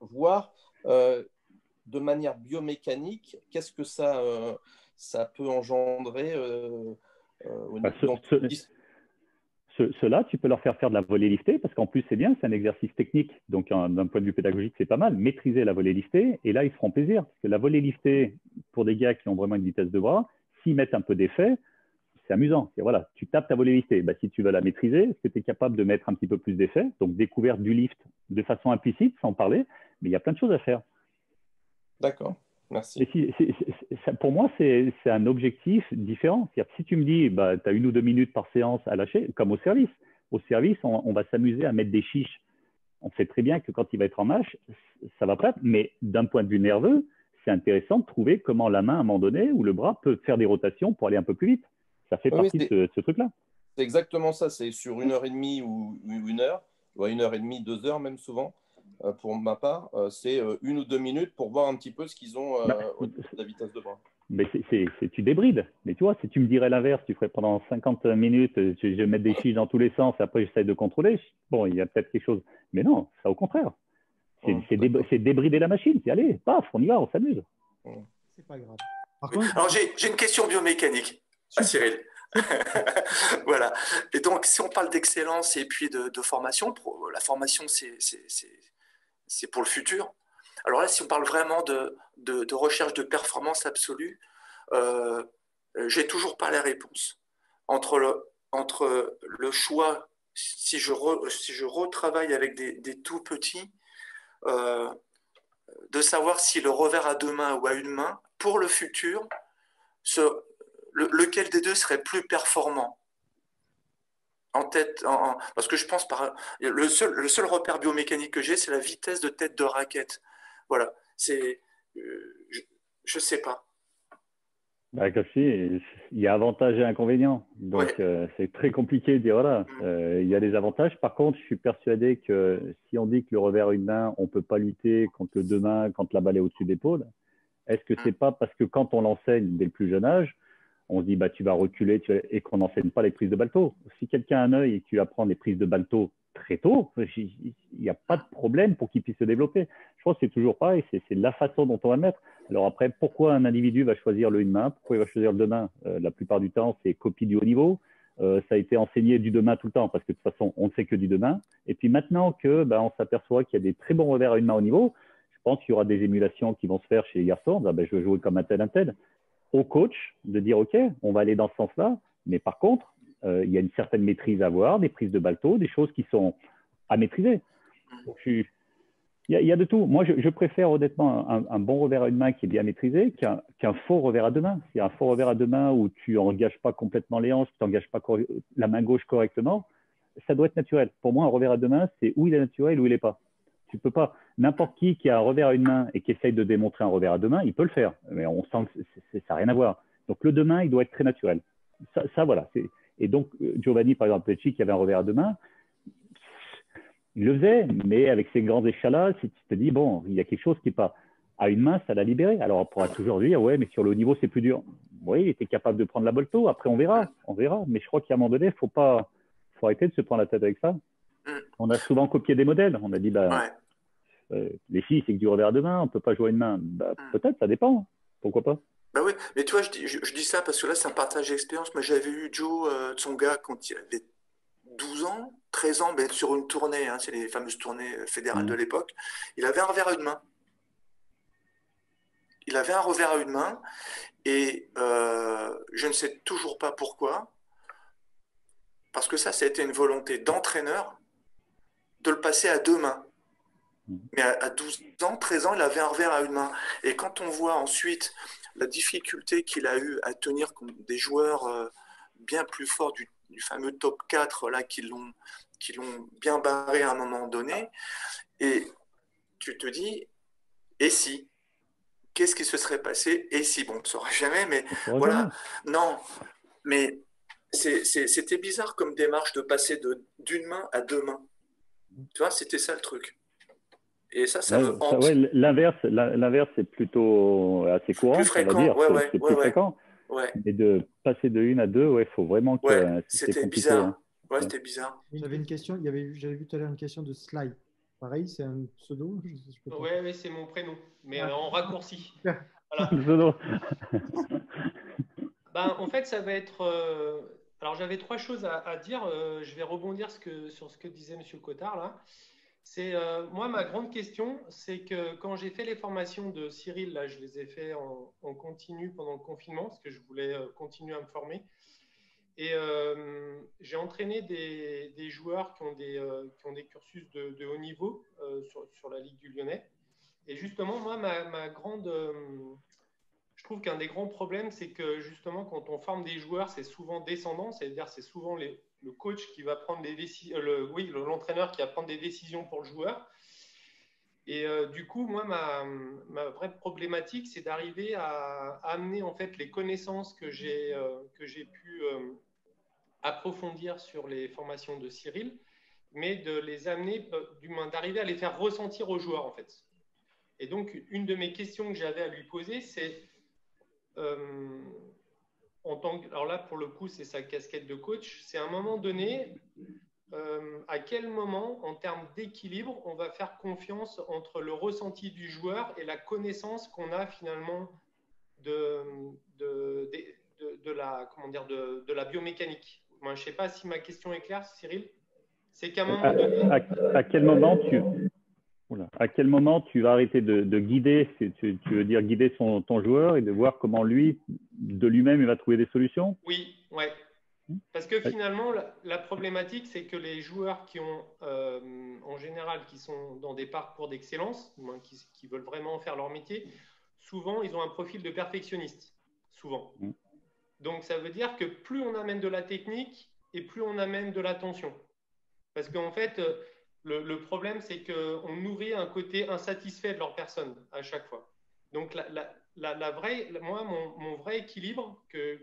voir de manière biomécanique, qu'est-ce que ça, ça peut engendrer au bah, Cela, tu peux leur faire faire de la volée liftée, parce qu'en plus, c'est bien, c'est un exercice technique. Donc, d'un point de vue pédagogique, c'est pas mal. Maîtriser la volée liftée, et là, ils feront plaisir. Parce que la volée liftée, pour des gars qui ont vraiment une vitesse de bras, mettent un peu d'effet, c'est amusant. voilà, tu tapes ta volée Bah, si tu veux la maîtriser, est-ce que tu es capable de mettre un petit peu plus d'effet? Donc, découverte du lift de façon implicite, sans parler, mais il y a plein de choses à faire. D'accord, merci. pour moi, c'est un objectif différent. Si tu me dis, bah, tu as une ou deux minutes par séance à lâcher, comme au service. Au service, on, va s'amuser à mettre des chiches. On sait très bien que quand il va être en match, ça va pas, mais d'un point de vue nerveux, c'est intéressant de trouver comment la main, à un moment donné, ou le bras peut faire des rotations pour aller un peu plus vite. Ça fait partie de ce, truc-là. C'est exactement ça. C'est sur une heure et demie ou une heure, ou une heure et demie, deux heures même souvent. Euh, pour ma part, euh, c'est euh, une ou deux minutes pour voir un petit peu ce qu'ils ont bah, au de la vitesse de bras. Mais c'est, tu débrides. Mais tu vois, si tu me dirais l'inverse, tu ferais pendant 50 minutes, je, vais mettre des chiches dans tous les sens, après j'essaie de contrôler. Bon, il y a peut-être quelque chose. Mais non, ça au contraire. C'est débrider la machine. C'est allez, paf, on y va, on s'amuse. C'est pas grave. Alors j'ai une question biomécanique à Cyril. voilà. Et donc, si on parle d'excellence et puis de, formation, la formation, c'est pour le futur. Alors là, si on parle vraiment de, de, recherche de performance absolue, euh, j'ai toujours pas la réponse. Entre le, entre le choix, si je, si je retravaille avec des, des tout petits, euh, de savoir si le revers à deux mains ou à une main, pour le futur, lequel des deux serait plus performant en tête, parce que je pense par le seul, le seul repère biomécanique que j'ai, c'est la vitesse de tête de raquette. Voilà, c'est, euh, je, ne sais pas. Bah, il y a avantages et inconvénients. Donc, euh, c'est très compliqué de dire voilà, euh, il y a des avantages. Par contre, je suis persuadé que si on dit que le revers une main, on ne peut pas lutter contre le deux mains quand la balle est au-dessus d'épaule, est-ce que c'est mm. pas parce que quand on l'enseigne dès le plus jeune âge, on se dit bah, tu vas reculer et qu'on n'enseigne pas les prises de balto Si quelqu'un a un œil et que tu apprends les prises de balto très tôt, il n'y a pas de problème pour qu'il puisse se développer. Je crois que c'est toujours pareil, c'est la façon dont on va le mettre. Alors après, pourquoi un individu va choisir le une main? Pourquoi il va choisir le deux mains euh, La plupart du temps, c'est copie du haut niveau. Euh, ça a été enseigné du deux mains tout le temps parce que de toute façon, on ne sait que du deux mains. Et puis maintenant que ben, on s'aperçoit qu'il y a des très bons revers à une main au niveau, je pense qu'il y aura des émulations qui vont se faire chez les garçons. Ben, je vais jouer comme un tel, un tel. Au coach de dire OK, on va aller dans ce sens-là, mais par contre, il y a une certaine maîtrise à avoir, des prises de balto, des choses qui sont à maîtriser. il y, a de tout. Moi, je, préfère honnêtement un, bon revers à une main qui est bien maîtrisé qu'un faux revers à deux mains. C'est un faux revers à deux mains où tu n'engages pas complètement les hanches, tu n'engages pas la main gauche correctement. Ça doit être naturel. Pour moi, un revers à deux mains, c'est où il est naturel, où il n'est pas. Tu peux pas. N'importe qui qui a un revers à une main et qui essaye de démontrer un revers à deux mains, il peut le faire. Mais on sent que ça n'a rien à voir. Donc le deux mains, il doit être très naturel. Ça voilà. Et donc Giovanni, par exemple, qui avait un revers à deux mains, il le faisait, mais avec ses grands échalas, si tu te dis, bon, il y a quelque chose qui n'est pas à une main, ça l'a libéré. Alors on pourra toujours dire, ouais, mais sur le haut niveau, c'est plus dur. Oui, il était capable de prendre la bolto. Après, on verra, on verra. Mais je crois qu'à un moment donné, il faut pas, faut arrêter de se prendre la tête avec ça. Mm. On a souvent copié des modèles. On a dit, bah, euh, les filles, c'est que du revers de main, on ne peut pas jouer une main. Bah, mm. Peut-être, ça dépend. Pourquoi pas? Bah oui, mais tu vois, je dis, je, dis ça parce que là, c'est un partage d'expérience. Moi, j'avais eu Joe euh, Tsonga quand il avait 12 ans, 13 ans, mais sur une tournée, hein, c'est les fameuses tournées euh, fédérales mmh. de l'époque, il avait un revers à une main. Il avait un revers à une main et euh, je ne sais toujours pas pourquoi, parce que ça, ça a été une volonté d'entraîneur de le passer à deux mains. Mmh. Mais à 12 ans, 13 ans, il avait un revers à une main. Et quand on voit ensuite la difficulté qu'il a eu à tenir des joueurs euh, bien plus forts du, fameux top 4 là, qui l'ont qui l'ont bien barré à un moment donné. Et tu te dis, et si? Qu'est-ce qui se serait passé? Et si? Bon, on ne saura jamais, mais voilà. Non, mais c'était bizarre comme démarche de passer d'une main à deux mains. Tu vois, c'était ça le truc. Et ça, ça me hante. l'inverse, l'inverse, c'est plutôt assez courant. Plus fréquent, dire. Ouais, c'est, plus fréquent. Et de passer de une à deux, il faut vraiment que c'était bizarre. Hein. Ouais, c'était bizarre. J'avais une question, il y avait, j'avais vu tout à l'heure une question de Sly. Pareil, c'est un pseudo Oui, ouais, c'est mon prénom, mais ah. en raccourci. Pseudo. ben, en fait, ça va être. Euh, alors, j'avais trois choses à, dire. Euh, je vais rebondir ce que, sur ce que disait M. Cotard là. Euh, moi ma grande question, c'est que quand j'ai fait les formations de Cyril, là, je les ai fait en, continu pendant le confinement parce que je voulais continuer à me former. Et euh, j'ai entraîné des, joueurs qui ont des, euh, cursus de, haut niveau euh, sur, sur, la Ligue du Lyonnais. Et justement, moi, ma, grande. je trouve qu'un des grands problèmes, c'est que justement, quand on forme des joueurs, c'est souvent descendant, c'est-à-dire c'est souvent les, le coach qui va prendre des décisions, le, oui, l'entraîneur qui va prendre des décisions pour le joueur. Et du coup, moi, ma, ma vraie problématique, c'est d'arriver à, amener en fait les connaissances que j'ai que j'ai pu approfondir sur les formations de Cyril, mais de les amener, euh, du moins d'arriver à les faire ressentir aux joueurs en fait. Et donc, une de mes questions que j'avais à lui poser, c'est euh, en tant que, alors là pour le coup, c'est sa casquette de coach, c'est à un moment donné, euh, à quel moment, en termes d'équilibre, on va faire confiance entre le ressenti du joueur et la connaissance qu'on a finalement de, de, de, la, comment dire, de, la biomécanique? Moi, je ne sais pas si ma question est claire, Cyril. C'est qu'à un moment donné. À, quel moment tu. À quel moment tu vas arrêter de, guider, tu, veux dire guider son, ton joueur et de voir comment lui, de lui-même, il va trouver des solutions? Oui, ouais. Hmm? Parce que finalement, la, problématique, c'est que les joueurs qui ont, euh, en général, qui sont dans des parcours d'excellence, qui, qui, veulent vraiment faire leur métier, souvent, ils ont un profil de perfectionniste. Souvent. Hmm. Donc ça veut dire que plus on amène de la technique et plus on amène de l'attention. Parce qu'en fait, le, problème, c'est qu'on nourrit un côté insatisfait de leur personne à chaque fois. Donc la, vraie, moi, mon, vrai équilibre que,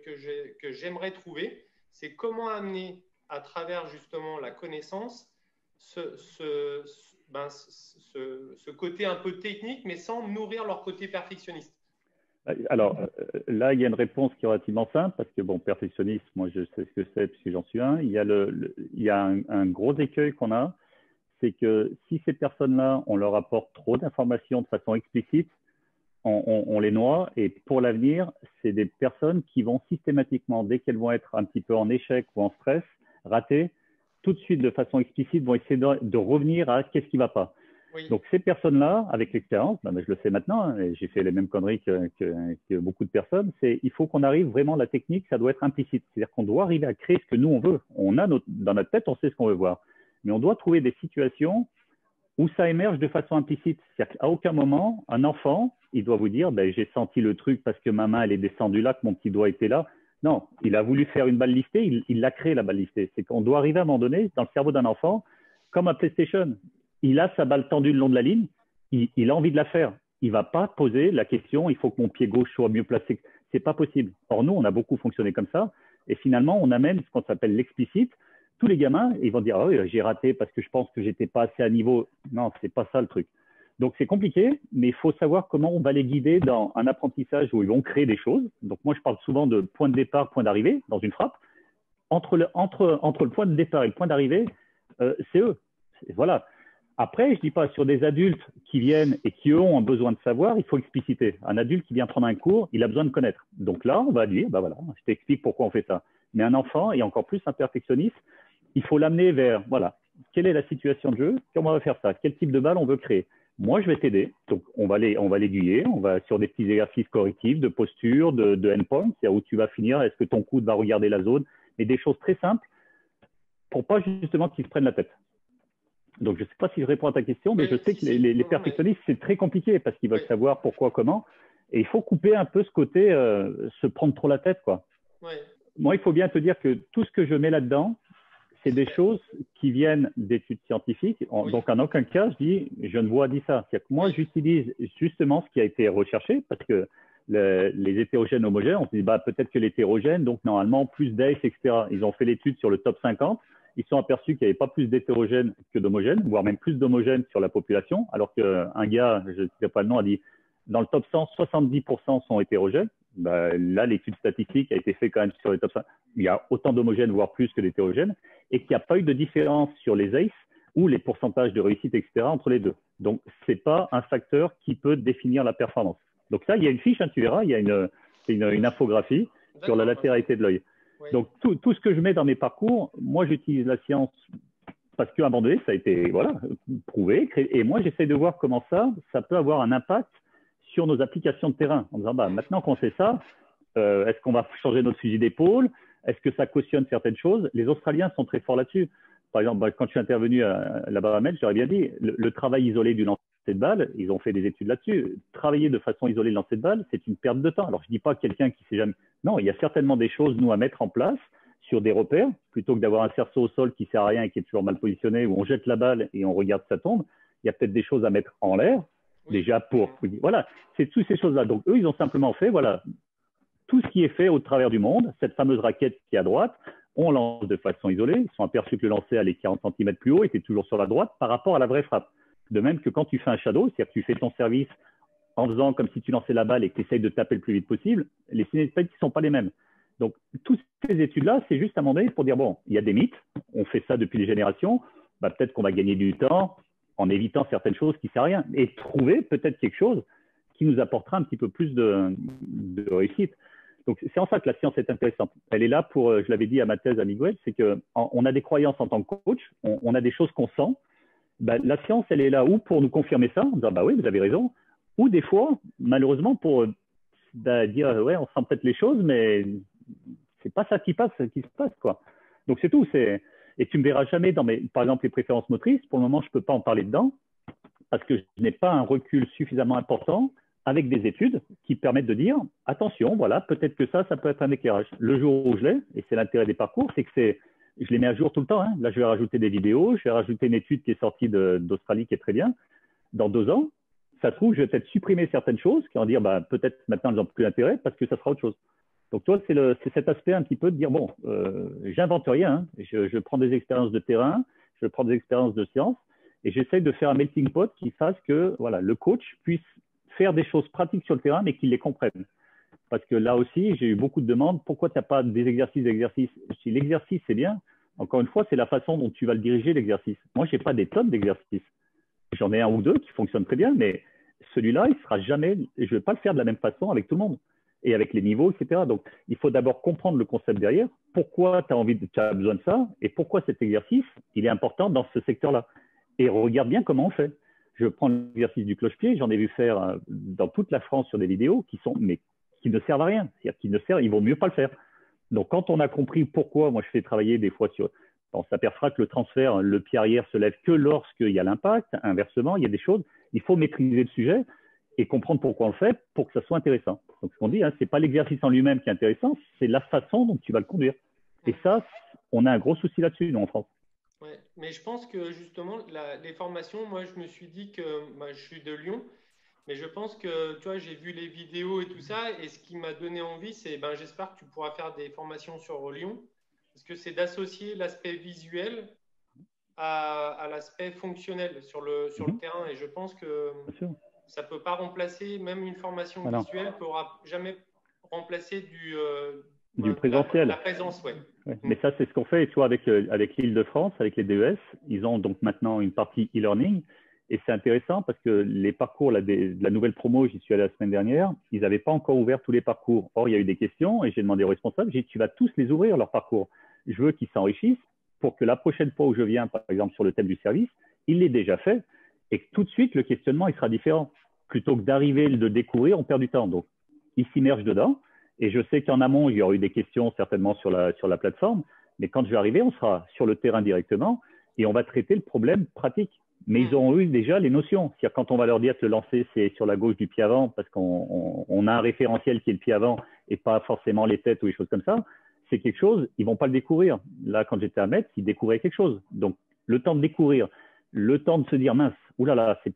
que j'aimerais trouver, c'est comment amener à travers justement la connaissance ce, ce, ben, côté un peu technique, mais sans nourrir leur côté perfectionniste. Alors euh, là, il y a une réponse qui est relativement simple parce que, bon, perfectionniste, moi je sais ce que c'est puisque j'en suis un. Il y a, le, il y a un, gros écueil qu'on a, c'est que si ces personnes-là, on leur apporte trop d'informations de façon explicite, on, les noie. Et pour l'avenir, c'est des personnes qui vont systématiquement, dès qu'elles vont être un petit peu en échec ou en stress, rater, tout de suite de façon explicite, vont essayer de revenir à qu'est-ce qui ne va pas. Donc ces personnes-là, avec l'expérience, ben, je le sais maintenant, hein, et j'ai fait les mêmes conneries que, beaucoup de personnes, c'est il faut qu'on arrive vraiment, la technique, ça doit être implicite. C'est-à-dire qu'on doit arriver à créer ce que nous on veut. On a dans notre tête, on sait ce qu'on veut voir. Mais on doit trouver des situations où ça émerge de façon implicite. C'est-à-dire qu'à aucun moment, un enfant, il doit vous dire ben, j'ai senti le truc parce que ma main elle est descendue là, que mon petit doigt était là. Non, il a voulu faire une balle listée, il l'a créé la balle listée. C'est qu'on doit arriver à un moment donné, dans le cerveau d'un enfant, comme à PlayStation. Il a sa balle tendue le long de la ligne, il, a envie de la faire. Il va pas poser la question il faut que mon pied gauche soit mieux placé. C'est pas possible. Or, nous, on a beaucoup fonctionné comme ça. Et finalement, on amène ce qu'on appelle l'explicite. Tous les gamins, ils vont dire ah oui, j'ai raté parce que je pense que j'étais pas assez à niveau. Non, c'est pas ça le truc. Donc c'est compliqué, mais il faut savoir comment on va les guider dans un apprentissage où ils vont créer des choses. Donc moi je parle souvent de point de départ, point d'arrivée dans une frappe. Entre le, point de départ et le point d'arrivée, euh, c'est eux. Voilà. Après, je ne dis pas sur des adultes qui viennent et qui ont un besoin de savoir, il faut expliciter. Un adulte qui vient prendre un cours, il a besoin de connaître. Donc là, on va dire, bah voilà, je t'explique pourquoi on fait ça. Mais un enfant, et encore plus un perfectionniste, il faut l'amener vers, voilà, quelle est la situation de jeu, comment on va faire ça, quel type de balle on veut créer. Moi, je vais t'aider. Donc, on va l'aiguiller. On va sur des petits exercices correctifs de posture, de, de endpoint, c'est-à-dire où tu vas finir. Est-ce que ton coude va regarder la zone Mais des choses très simples pour pas justement qu'ils se prennent la tête. Donc, je ne sais pas si je réponds à ta question, mais je sais que les, perfectionnistes, c'est très compliqué parce qu'ils veulent savoir pourquoi, comment. Et il faut couper un peu ce côté, euh, se prendre trop la tête, quoi. Moi, il faut bien te dire que tout ce que je mets là-dedans, c'est des choses qui viennent d'études scientifiques. Donc, en aucun cas, je dis, je ne vois dit ça. Que moi, j'utilise justement ce qui a été recherché parce que les hétérogènes homogènes, on se dit, bah, peut-être que l'hétérogène, donc normalement, plus d'ACE, etc. Ils ont fait l'étude sur le top 50. Ils sont aperçus qu'il n'y avait pas plus d'hétérogènes que d'homogènes, voire même plus d'homogènes sur la population, alors qu'un gars, je ne sais pas le nom, a dit, dans le top 100, 70% sont hétérogènes. Bah, là, l'étude statistique a été faite quand même sur les top 5. Il y a autant d'homogènes, voire plus que d'hétérogènes, et qu'il n'y a pas eu de différence sur les ACE ou les pourcentages de réussite, etc., entre les deux. Donc, ce n'est pas un facteur qui peut définir la performance. Donc, ça, il y a une fiche, hein, tu verras, il y a une, une, infographie sur la latéralité de l'œil. Donc, tout, ce que je mets dans mes parcours, moi, j'utilise la science parce qu'à un moment donné, ça a été voilà, prouvé. Et moi, j'essaie de voir comment ça, ça peut avoir un impact sur nos applications de terrain, en disant bah, maintenant qu'on sait ça, euh, est-ce qu'on va changer notre fusil d'épaule? Est-ce que ça cautionne certaines choses? Les Australiens sont très forts là-dessus. Par exemple, bah, quand je suis intervenu là-bas à Metz, j'aurais bien dit, le, travail isolé du lancer de balle, ils ont fait des études là-dessus. Travailler de façon isolée le lancer de balle, c'est une perte de temps. Alors, je ne dis pas quelqu'un qui sait jamais. Non, il y a certainement des choses, nous, à mettre en place sur des repères, plutôt que d'avoir un cerceau au sol qui sert à rien et qui est toujours mal positionné, où on jette la balle et on regarde ça tombe. Il y a peut-être des choses à mettre en l'air, déjà pour. Voilà, c'est toutes ces choses-là. Donc, eux, ils ont simplement fait, voilà, tout ce qui est fait au travers du monde, cette fameuse raquette qui est à droite, on lance de façon isolée. Ils sont aperçus que le lancer allait 40 cm plus haut, était toujours sur la droite par rapport à la vraie frappe. De même que quand tu fais un shadow, c'est-à-dire que tu fais ton service en faisant comme si tu lançais la balle et que tu essayes de taper le plus vite possible, les cinétiques ne sont pas les mêmes. Donc, toutes ces études-là, c'est juste à un moment donné pour dire, bon, il y a des mythes, on fait ça depuis des générations, bah, peut-être qu'on va gagner du temps, en évitant certaines choses qui ne servent à rien, et trouver peut-être quelque chose qui nous apportera un petit peu plus de, réussite. Donc, c'est en ça que la science est intéressante. Elle est là pour, euh, je l'avais dit à ma thèse à Miguel, c'est qu'on a des croyances en tant que coach, on, a des choses qu'on sent. Bah, la science, elle est là ou pour nous confirmer ça, en disant, bah oui, vous avez raison, ou des fois, malheureusement, pour bah, dire, ouais, on sent les choses, mais c'est pas ça qui passe, qui se passe, quoi. Donc, c'est tout. Et tu me verras jamais dans mes, par exemple, les préférences motrices. Pour le moment, je peux pas en parler dedans parce que je n'ai pas un recul suffisamment important avec des études qui permettent de dire attention, voilà, peut-être que ça, ça peut être un éclairage. Le jour où je l'ai, et c'est l'intérêt des parcours, c'est que c'est, je les mets à jour tout le temps. Hein. Là, je vais rajouter des vidéos, je vais rajouter une étude qui est sortie d'Australie qui est très bien. Dans deux ans, ça se trouve, je vais peut-être supprimer certaines choses qui vont dire bah, peut-être maintenant elles n'ont plus d'intérêt parce que ça sera autre chose. Donc, toi, c'est cet aspect un petit peu de dire, bon, euh, j'invente rien, hein. je, prends des expériences de terrain, je prends des expériences de science, et j'essaye de faire un melting pot qui fasse que voilà, le coach puisse faire des choses pratiques sur le terrain, mais qu'il les comprenne. Parce que là aussi, j'ai eu beaucoup de demandes, pourquoi tu n'as pas des exercices d'exercice Si l'exercice, c'est bien, encore une fois, c'est la façon dont tu vas le diriger, l'exercice. Moi, je n'ai pas des tonnes d'exercices. J'en ai un ou deux qui fonctionnent très bien, mais celui-là, il sera jamais, je ne vais pas le faire de la même façon avec tout le monde et avec les niveaux, etc. Donc, il faut d'abord comprendre le concept derrière, pourquoi tu as, envie tu as besoin de ça? Et pourquoi cet exercice, il est important dans ce secteur-là? Et regarde bien comment on fait. Je prends l'exercice du cloche-pied, j'en ai vu faire euh, dans toute la France sur des vidéos qui sont, mais qui ne servent à rien. C'est-à-dire qu'ils ne servent, il vaut mieux pas le faire. Donc, quand on a compris pourquoi, moi, je fais travailler des fois sur on s'apercevra que le transfert, le pied arrière se lève que lorsqu'il y a l'impact. Inversement, il y a des choses, il faut maîtriser le sujet et comprendre pourquoi on le fait pour que ça soit intéressant. Donc, ce qu'on dit, hein, ce n'est pas l'exercice en lui-même qui est intéressant, c'est la façon dont tu vas le conduire. Et ça, on a un gros souci là-dessus, nous, en France. Ouais, mais je pense que justement, les formations, moi, je me suis dit que bah, je suis de Lyon, mais je pense que, tu vois, j'ai vu les vidéos et tout ça, et ce qui m'a donné envie, c'est, ben, j'espère que tu pourras faire des formations sur Lyon, parce que c'est d'associer l'aspect visuel à, l'aspect fonctionnel sur le, sur le mhm. terrain, et je pense que ça ne peut pas remplacer, même une formation visuelle ne pourra jamais remplacer du, euh, du ben, présentiel. La, présence. Ouais. Mais ça, c'est ce qu'on fait, tu vois, avec, euh, avec l'île de France, avec les DES. Ils ont donc maintenant une partie e-learning. Et c'est intéressant parce que les parcours la nouvelle promo, j'y suis allé la semaine dernière, ils n'avaient pas encore ouvert tous les parcours. Or, il y a eu des questions et j'ai demandé aux responsables, j'ai dit, tu vas tous les ouvrir, leurs parcours. Je veux qu'ils s'enrichissent pour que la prochaine fois où je viens, par exemple, sur le thème du service, il l'ait déjà fait et que tout de suite, le questionnement, il sera différent. Plutôt que d'arriver, de découvrir, on perd du temps. Donc, ils s'immergent dedans. Et je sais qu'en amont, il y aura eu des questions certainement sur la plateforme. Mais quand je vais arriver, on sera sur le terrain directement et on va traiter le problème pratique. Mais ils mm. auront eu déjà les notions. C'est-à-dire quand on va leur dire que le lancer, c'est sur la gauche du pied avant, parce qu'on a un référentiel qui est le pied avant et pas forcément les têtes ou les choses comme ça, c'est quelque chose, ils vont pas le découvrir. Là, quand j'étais à Metz, ils découvraient quelque chose. Donc, le temps de découvrir, le temps de se dire, mince, oulala, c'est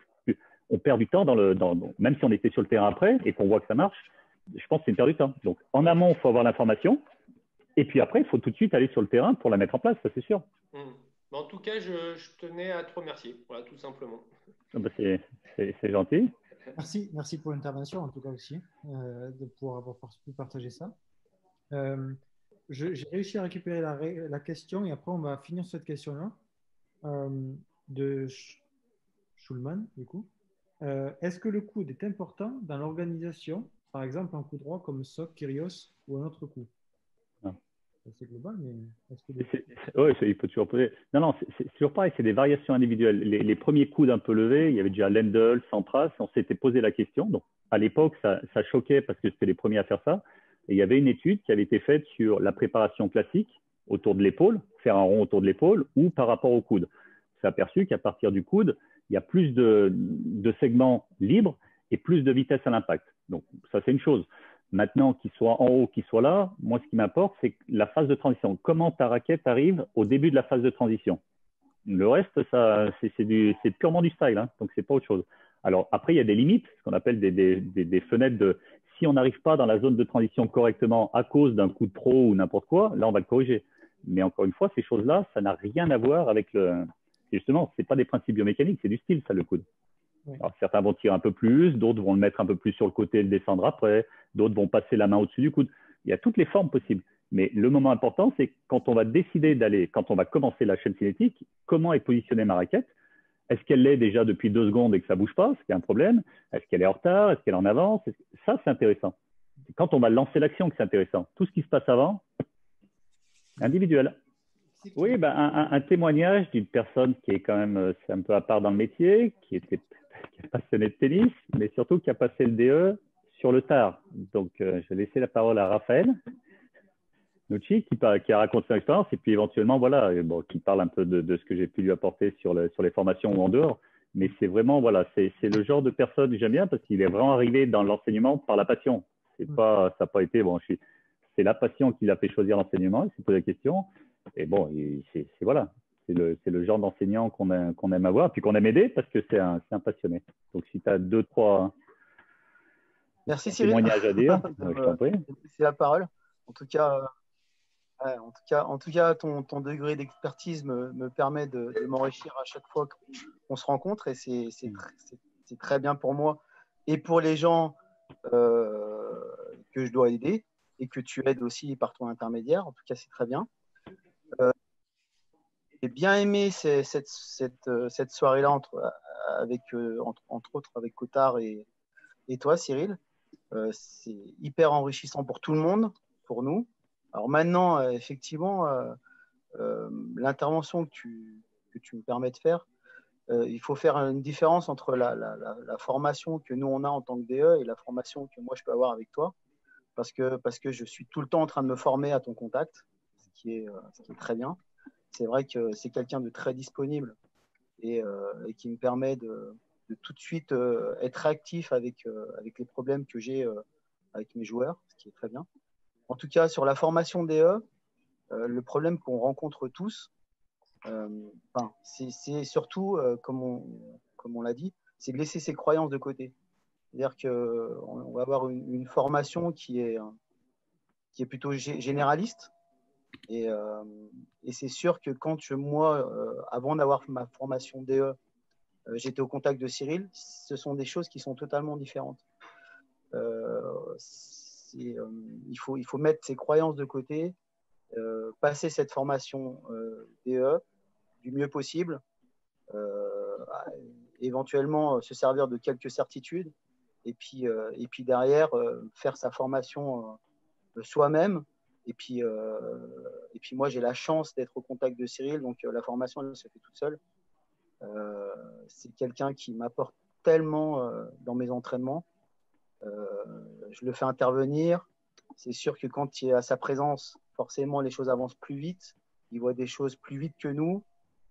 on perd du temps dans le, dans, même si on était sur le terrain après et qu'on voit que ça marche, je pense que c'est une perte de temps. Donc, en amont, il faut avoir l'information. Et puis après, il faut tout de suite aller sur le terrain pour la mettre en place, ça c'est sûr. Mmh. En tout cas, je, tenais à te remercier, voilà, tout simplement. Ah bah, c'est gentil. Merci, merci pour l'intervention, en tout cas aussi, euh, de pouvoir avoir pu partager ça. Euh, j'ai réussi à récupérer la, la, question et après, on va finir cette question-là euh, de Schulman, du coup. Est-ce que le coude est important dans l'organisation par exemple un coup droit comme SOC, Kyrios ou un autre coup. C'est global, mais est-ce que. Oui, il peut toujours poser. Non, non, c'est toujours pareil, c'est des variations individuelles. Les, premiers coudes un peu levés, il y avait déjà Lendl, Sampras, on s'était posé la question. Donc, à l'époque, ça, ça, choquait parce que c'était les premiers à faire ça. Et il y avait une étude qui avait été faite sur la préparation classique autour de l'épaule, faire un rond autour de l'épaule, ou par rapport au coude. On s'est aperçu qu'à partir du coude, il y a plus de, de segments libres et plus de vitesse à l'impact. Donc, ça, c'est une chose. Maintenant, qu'il soit en haut, qu'il soit là, moi, ce qui m'importe, c'est la phase de transition. Comment ta raquette arrive au début de la phase de transition? Le reste, c'est purement du style, hein, donc c'est pas autre chose. Alors, après, il y a des limites, ce qu'on appelle des, fenêtres de si on n'arrive pas dans la zone de transition correctement à cause d'un coup de trop ou n'importe quoi, là, on va le corriger. Mais encore une fois, ces choses-là, ça n'a rien à voir avec le. Justement, ce n'est pas des principes biomécaniques, c'est du style, ça, le coude. Alors, certains vont tirer un peu plus, d'autres vont le mettre un peu plus sur le côté et le descendre après, d'autres vont passer la main au-dessus du coude. Il y a toutes les formes possibles. Mais le moment important, c'est quand on va décider d'aller, quand on va commencer la chaîne cinétique, comment est positionnée ma raquette? Est-ce qu'elle l'est déjà depuis deux secondes et que ça ne bouge pas qu'il y a un problème? Est-ce qu'elle est en retard? Est-ce qu'elle est en avance? Ça, c'est intéressant. Quand on va lancer l'action, que c'est intéressant. Tout ce qui se passe avant, individuel. Oui, ben, un, témoignage d'une personne qui est quand même, euh, c'est un peu à part dans le métier, qui était qui est passionné de tennis, mais surtout qui a passé le DE sur le tard. Donc, euh, je vais laisser la parole à Raphaël Nucci, qui, qui, a raconté son expérience, et puis éventuellement, voilà, bon, qui parle un peu de, ce que j'ai pu lui apporter sur, sur les formations ou en dehors. Mais c'est vraiment, voilà, c'est le genre de personne que j'aime bien parce qu'il est vraiment arrivé dans l'enseignement par la passion. C'est pas, ça n'a pas été, bon, c'est la passion qui l'a fait choisir l'enseignement, il s'est posé la question. Et bon, c'est voilà, c'est le, le, genre d'enseignant qu'on aime avoir, puis qu'on aime aider parce que c'est un, un, passionné. Donc, si tu as deux, trois Merci, témoignages à dire, je t'en prie. C'est la parole. En tout cas, euh, en tout cas, en tout cas ton, ton degré d'expertise me, me, permet de, m'enrichir à chaque fois qu'on se rencontre et c'est très bien pour moi et pour les gens euh, que je dois aider et que tu aides aussi par ton intermédiaire. En tout cas, c'est très bien. Euh, j'ai bien aimé euh, cette soirée-là, entre, euh, euh, autres avec Cotard et, toi, Cyril. c'est hyper enrichissant pour tout le monde, pour nous. Alors maintenant, effectivement, l'intervention que tu, que me permets de faire, il faut faire une différence entre la, formation que nous, on a en tant que DE et la formation que moi, je peux avoir avec toi. Parce que, je suis tout le temps en train de me former à ton contact, ce qui est très bien c'est vrai que c'est quelqu'un de très disponible et, qui me permet de, tout de suite être actif avec, avec les problèmes que j'ai avec mes joueurs, ce qui est très bien. En tout cas, sur la formation DE, le problème qu'on rencontre tous, c'est surtout, comme on, comme on l'a dit, c'est de laisser ses croyances de côté. C'est-à-dire qu'on va avoir une, formation qui est, qui est plutôt généraliste. Et, euh, et c'est sûr que quand je, moi, euh, avant d'avoir ma formation DE, euh, j'étais au contact de Cyril, ce sont des choses qui sont totalement différentes. il, faut, il faut mettre ses croyances de côté, passer cette formation DE du mieux possible, éventuellement se servir de quelques certitudes, et puis, et puis derrière, faire sa formation soi-même. Et puis, et puis moi, j'ai la chance d'être au contact de Cyril, donc la formation, elle se fait toute seule. c'est quelqu'un qui m'apporte tellement dans mes entraînements. je le fais intervenir. C'est sûr que quand il est à sa présence, forcément, les choses avancent plus vite. Il voit des choses plus vite que nous.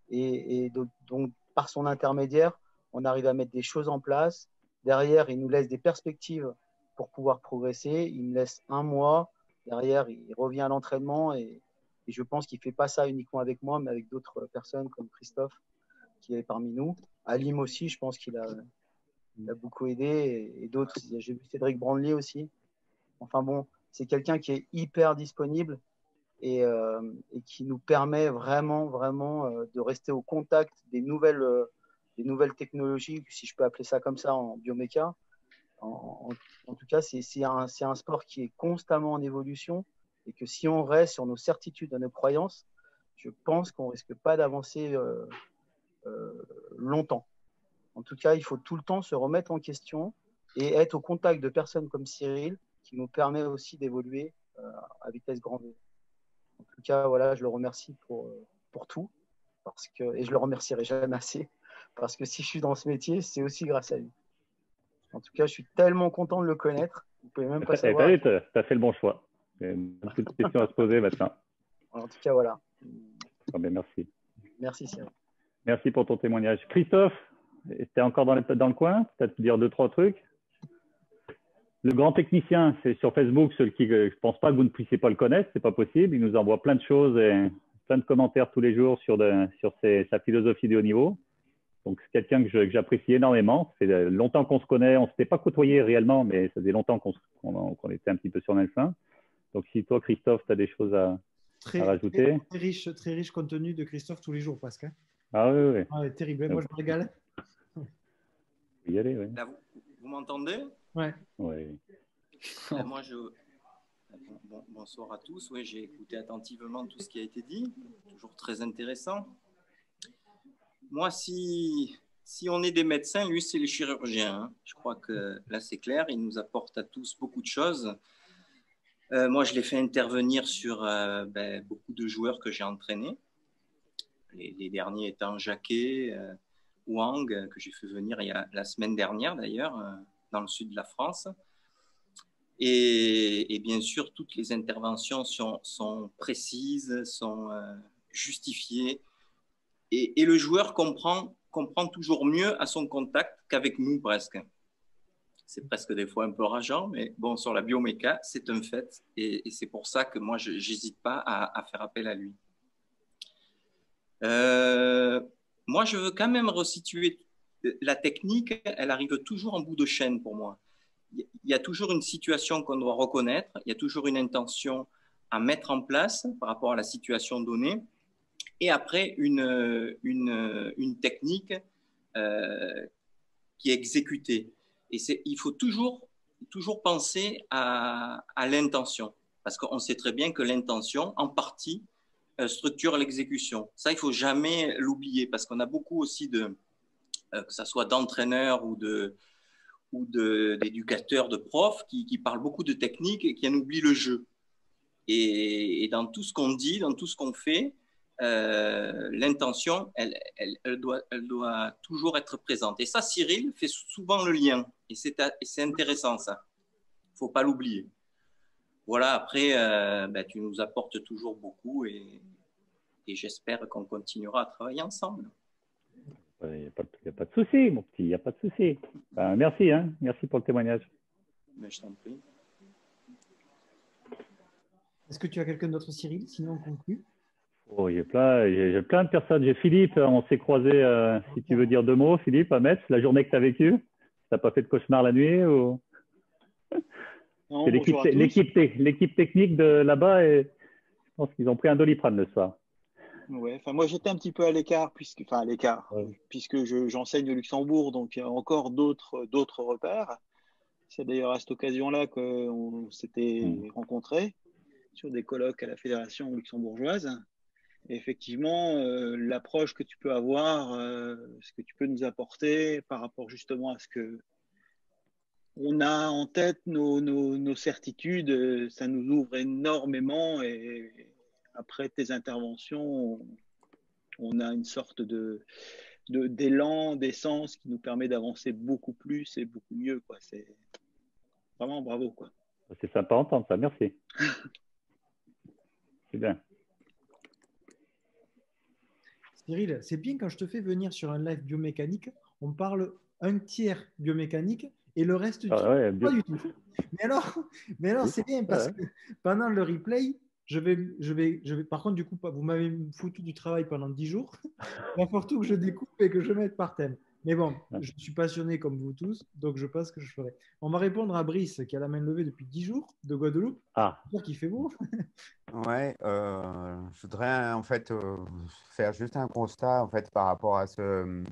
Et, et donc, par son intermédiaire, on arrive à mettre des choses en place. Derrière, il nous laisse des perspectives pour pouvoir progresser. Il me laisse un mois. Derrière, il revient à l'entraînement et, je pense qu'il ne fait pas ça uniquement avec moi, mais avec d'autres personnes comme Christophe qui est parmi nous. Alim aussi, je pense qu'il a, beaucoup aidé et, d'autres. J'ai vu Cédric Brandley aussi. Enfin bon, c'est quelqu'un qui est hyper disponible et, euh, qui nous permet vraiment, vraiment euh, de rester au contact des nouvelles, euh, des nouvelles technologies, si je peux appeler ça comme ça en bioméca. En, tout cas, c'est un, sport qui est constamment en évolution et que si on reste sur nos certitudes et nos croyances, je pense qu'on risque pas d'avancer euh, euh, longtemps. En tout cas, il faut tout le temps se remettre en question et être au contact de personnes comme Cyril qui nous permet aussi d'évoluer euh, à vitesse grand V. En tout cas, voilà, je le remercie pour, pour tout parce que, et je le remercierai jamais assez parce que si je suis dans ce métier, c'est aussi grâce à lui. En tout cas, je suis tellement content de le connaître. Vous pouvez même pas savoir. Tu as fait le bon choix. Il y a beaucoup de questions à se poser maintenant. En tout cas, voilà. Ah merci. Merci, Cyril. Merci pour ton témoignage. Christophe, tu es encore dans, dans le coin? Tu as te dire deux, trois trucs? Le grand technicien, c'est sur Facebook, celui qui, je ne pense pas que vous ne puissiez pas le connaître, c'est pas possible. Il nous envoie plein de choses et plein de commentaires tous les jours sur, sur sa philosophie de haut niveau. Donc, c'est quelqu'un que j'apprécie énormément. Ça fait longtemps qu'on se connaît. On ne s'était pas côtoyé réellement, mais ça faisait longtemps qu'on était un petit peu sur le. Donc, si toi, Christophe, tu as des choses à, rajouter. Très, riche, très riche contenu de Christophe tous les jours, Pascal. Ah oui, oui. Ah, terrible. Moi, je me régale. y aller, oui. vous, m'entendez? Moi, je... bonsoir à tous. Oui, j'ai écouté attentivement tout ce qui a été dit. Toujours très intéressant. Moi, si, on est des médecins, lui, c'est les chirurgiens. Hein. Je crois que là, c'est clair. Il nous apporte à tous beaucoup de choses. Euh, moi, je l'ai fait intervenir sur euh, ben, beaucoup de joueurs que j'ai entraînés. Les, derniers étant Jacquet, euh, Wang, que j'ai fait venir il y a, la semaine dernière d'ailleurs, dans le sud de la France. Et, bien sûr, toutes les interventions sont précises, sont justifiées. Et, le joueur comprend, comprend toujours mieux à son contact qu'avec nous presque. C'est presque des fois un peu rageant, mais bon, sur la bioméca, c'est un fait. Et, c'est pour ça que moi, je n'hésite pas à, faire appel à lui. Euh, moi, je veux quand même resituer la technique, elle arrive toujours en bout de chaîne pour moi. Il y a toujours une situation qu'on doit reconnaître, il y a toujours une intention à mettre en place par rapport à la situation donnée et après une, une, technique euh, qui est exécutée. Et il faut toujours, toujours penser à, l'intention, parce qu'on sait très bien que l'intention, en partie, euh, structure l'exécution. Ça, il faut jamais l'oublier, parce qu'on a beaucoup aussi de, euh, que ce soit d'entraîneurs ou de ou d'éducateurs, de, profs, qui, qui, parlent beaucoup de technique et qui en oublient le jeu. Et dans tout ce qu'on dit, dans tout ce qu'on fait, euh, l'intention, elle, elle, doit, elle doit toujours être présente. Et ça, Cyril fait souvent le lien. Et c'est intéressant, ça. Il ne faut pas l'oublier. Voilà, après, euh, ben, tu nous apportes toujours beaucoup. Et j'espère qu'on continuera à travailler ensemble. Il n'y a, pas de souci, mon petit, il n'y a pas de souci. Ben, merci, hein, merci pour le témoignage. Mais je t'en prie. Est-ce que tu as quelqu'un d'autre, Cyril? Sinon, on conclut. Oh, j'ai plein, j'ai plein de personnes. J'ai Philippe, on s'est croisé, euh, si tu veux dire deux mots, Philippe, à Metz, la journée que tu as vécue. Tu n'as pas fait de cauchemar la nuit ou... C'est l'équipe technique de là-bas et je pense qu'ils ont pris un doliprane le soir. Ouais, enfin moi j'étais un petit peu à l'écart puisque, enfin à l'écart, puisque j'enseigne au Luxembourg, donc il y a encore d'autres d'autres repères. C'est d'ailleurs à cette occasion-là qu'on s'était mmh. rencontrés sur des colloques à la Fédération luxembourgeoise. Effectivement, euh, l'approche que tu peux avoir, euh, ce que tu peux nous apporter par rapport justement à ce que on a en tête nos, certitudes, euh, ça nous ouvre énormément. Et après tes interventions, on, a une sorte de d'élan, d'essence qui nous permet d'avancer beaucoup plus et beaucoup mieux. C'est vraiment bravo. C'est sympa d'entendre ça, merci. c'est bien. Cyril, c'est bien quand je te fais venir sur un live biomécanique, on parle un tiers biomécanique et le reste du ah pas du tout. Mais alors, mais alors c'est bien parce que pendant le replay, je vais, je vais, je vais. Par contre, du coup, vous m'avez foutu du travail pendant 10 jours. Il va falloir tout que je découpe et que je mette par thème. Mais bon, je suis passionné comme vous tous, donc je pense que je ferai. On va répondre à Brice qui a la main levée depuis 10 jours de Guadeloupe. Ah. qu'il fait beau. ouais, euh, je voudrais en fait euh, faire juste un constat en fait par rapport à ce euh,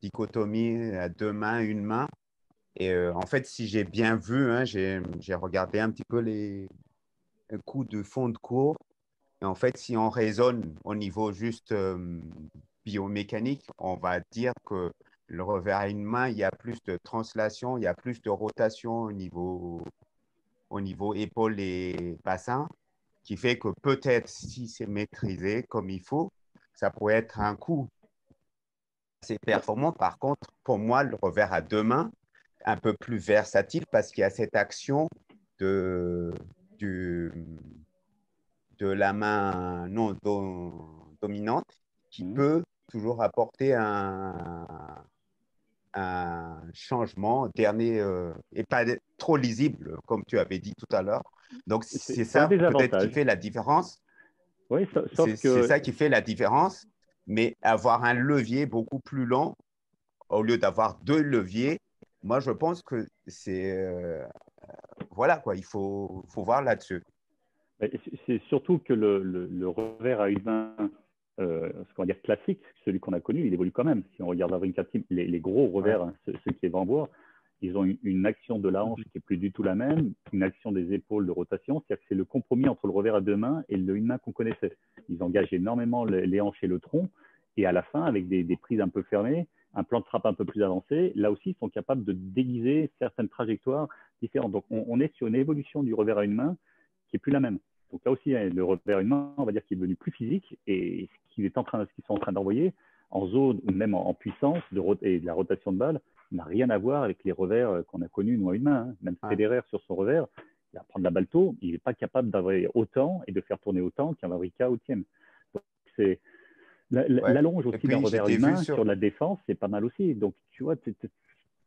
dichotomie à deux mains, une main. Et en fait, si j'ai bien vu, hein, j'ai regardé un petit peu les coups de fond de cours. Et en fait, si on raisonne au niveau juste biomécanique, on va dire que le revers à une main, il y a plus de translation, il y a plus de rotation au niveau, au niveau épaule et bassin, qui fait que peut-être si c'est maîtrisé comme il faut, ça pourrait être un coup assez performant. Par contre, pour moi, le revers à deux mains, un peu plus versatile parce qu'il y a cette action de, du, de la main non dominante qui mmh. peut toujours apporter un, un changement dernier euh, et pas trop lisible, comme tu avais dit tout à l'heure. Donc, c'est ça peut-être qui fait la différence. Oui, c'est ça qui fait la différence. Mais avoir un levier beaucoup plus long au lieu d'avoir deux leviers, moi, je pense que c'est. Euh, voilà, quoi, il faut, faut voir là-dessus. C'est surtout que le, le, revers à une main, euh, ce qu'on va dire classique, celui qu'on a connu, il évolue quand même. Si on regarde la les, les gros revers, hein, ceux, qui est Van ils ont une, action de la hanche qui est plus du tout la même, une action des épaules de rotation, c'est-à-dire que c'est le compromis entre le revers à deux mains et le une main qu'on connaissait. Ils engagent énormément les, hanches et le tronc, et à la fin, avec des, des prises un peu fermées, un plan de trappe un peu plus avancé, là aussi, ils sont capables de déguiser certaines trajectoires différentes. Donc, on, est sur une évolution du revers à une main qui est plus la même. Donc là aussi, hein, le revers à une main, on va dire qu'il est devenu plus physique et ce qu'ils sont en train d'envoyer en zone ou même en, puissance de, et de la rotation de balle n'a rien à voir avec les revers euh, qu'on a connus nous à une main. Hein. Même Federer sur son revers, il va prendre la balle tôt, il n'est pas capable d'avoir autant et de faire tourner autant qu'un Mavrika au Donc c'est L'allonge aussi d'un revers humain sur... la défense, c'est pas mal aussi. Donc, tu vois, tu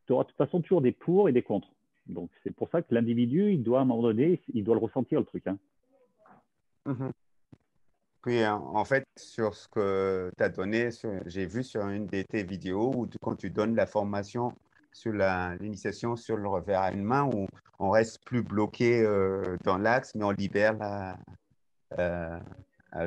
auras de toute façon toujours des pour et des contre. Donc, c'est pour ça que l'individu, il doit, à un moment donné, il doit le ressentir, le truc. Hein. Mhm. Puis, en fait, sur ce que tu as donné, j'ai vu sur une de tes vidéos où quand tu donnes la formation sur l'initiation sur le revers à une main, où on reste plus bloqué euh, dans l'axe, mais on libère la, euh,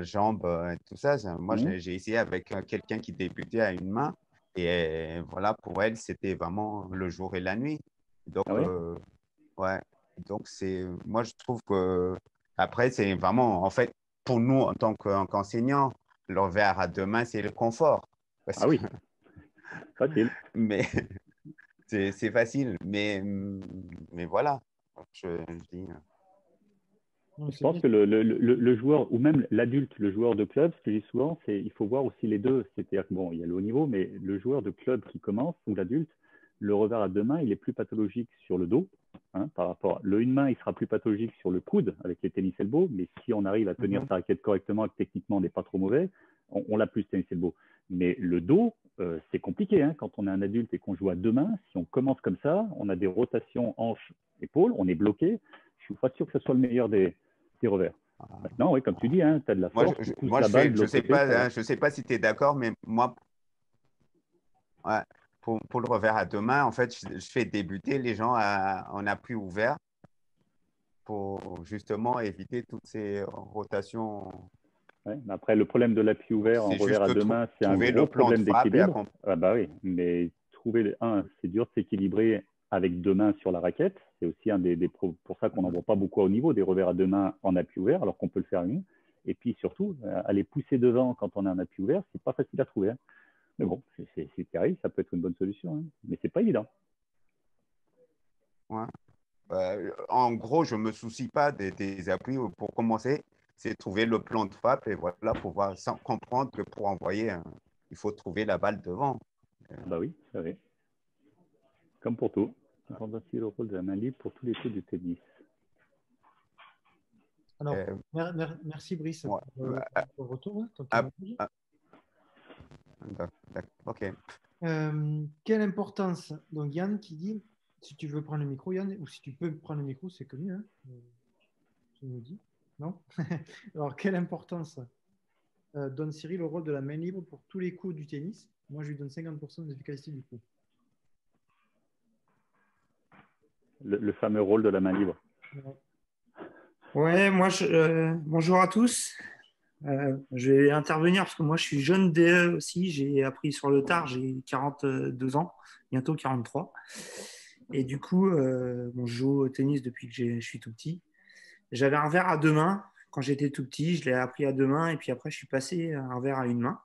jambes euh, et tout ça. Moi, mmh. j'ai essayé avec euh, quelqu'un qui débutait à une main. Et euh, voilà, pour elle, c'était vraiment le jour et la nuit. Donc, ah ouais. Donc, c'est, moi, je trouve que, après, c'est vraiment, en fait, pour nous, en tant qu'enseignants, le verre à deux mains, c'est le confort. ah oui. facile. Mais c'est facile. Mais, mais voilà. Je, je dis. Je pense que le, le, le, joueur, ou même l'adulte, le joueur de club, ce que je dis souvent, c'est il faut voir aussi les deux. C'est-à-dire que bon, il y a le haut niveau, mais le joueur de club qui commence, ou l'adulte, le revers à deux mains, il est plus pathologique sur le dos, Hein, par rapport. Le une main, il sera plus pathologique sur le coude avec les tennis elbow, mais si on arrive à tenir mhm. sa raquette correctement et que techniquement on n'est pas trop mauvais, on, l'a plus tennis elbow. Mais le dos, euh, c'est compliqué. Hein, quand on est un adulte et qu'on joue à deux mains, si on commence comme ça, on a des rotations hanches-épaules, on est bloqué. Je suis pas sûr que ce soit le meilleur des, revers. Ah. Maintenant, oui, comme tu dis, hein, tu as de la force. Moi, je, ne sais, pas, sais pas si tu es d'accord, mais moi, ouais, pour, le revers à deux mains, en fait, je, fais débuter les gens en appui ouvert pour justement éviter toutes ces rotations. après, le problème de l'appui ouvert en revers à deux mains, c'est un gros problème d'équilibre. Ah bah oui, mais trouver un, c'est dur de s'équilibrer avec deux mains sur la raquette. C'est aussi un des, pour ça qu'on n'en voit pas beaucoup au niveau des revers à deux mains en appui ouvert, alors qu'on peut le faire une. Et puis surtout, euh, aller pousser devant quand on a un appui ouvert, c'est pas facile à trouver. Hein. Mais bon, c'est carré, ça peut être une bonne solution, hein. mais c'est pas évident. Ouais. Bah, en gros, je ne me soucie pas des, appuis. Pour commencer, c'est trouver le plan de frappe et voilà, pouvoir sans comprendre que pour envoyer, il faut trouver la balle devant. Bah oui, c'est vrai. Comme pour tout. Aussi le rôle de la main libre pour tous les coups du tennis. Alors, euh, merci Brice pour, le retour. Hein, Ok. Euh, quelle importance Donc Yann qui dit, si tu veux prendre le micro, Yann, ou si tu peux prendre le micro, c'est que mieux. Hein euh, tu nous dis, non? Alors quelle importance euh, donne Cyril au rôle de la main libre pour tous les coups du tennis? Moi, je lui donne 50% d'efficacité du coup. Le, fameux rôle de la main libre. Ouais, moi, je, bonjour à tous. Euh, je vais intervenir parce que moi, je suis jeune DE aussi. J'ai appris sur le tard. J'ai 42 ans, bientôt 43. Et du coup, euh, je joue au tennis depuis que je suis tout petit. J'avais un verre à deux mains quand j'étais tout petit. Je l'ai appris à deux mains et puis après, je suis passé à un verre à une main.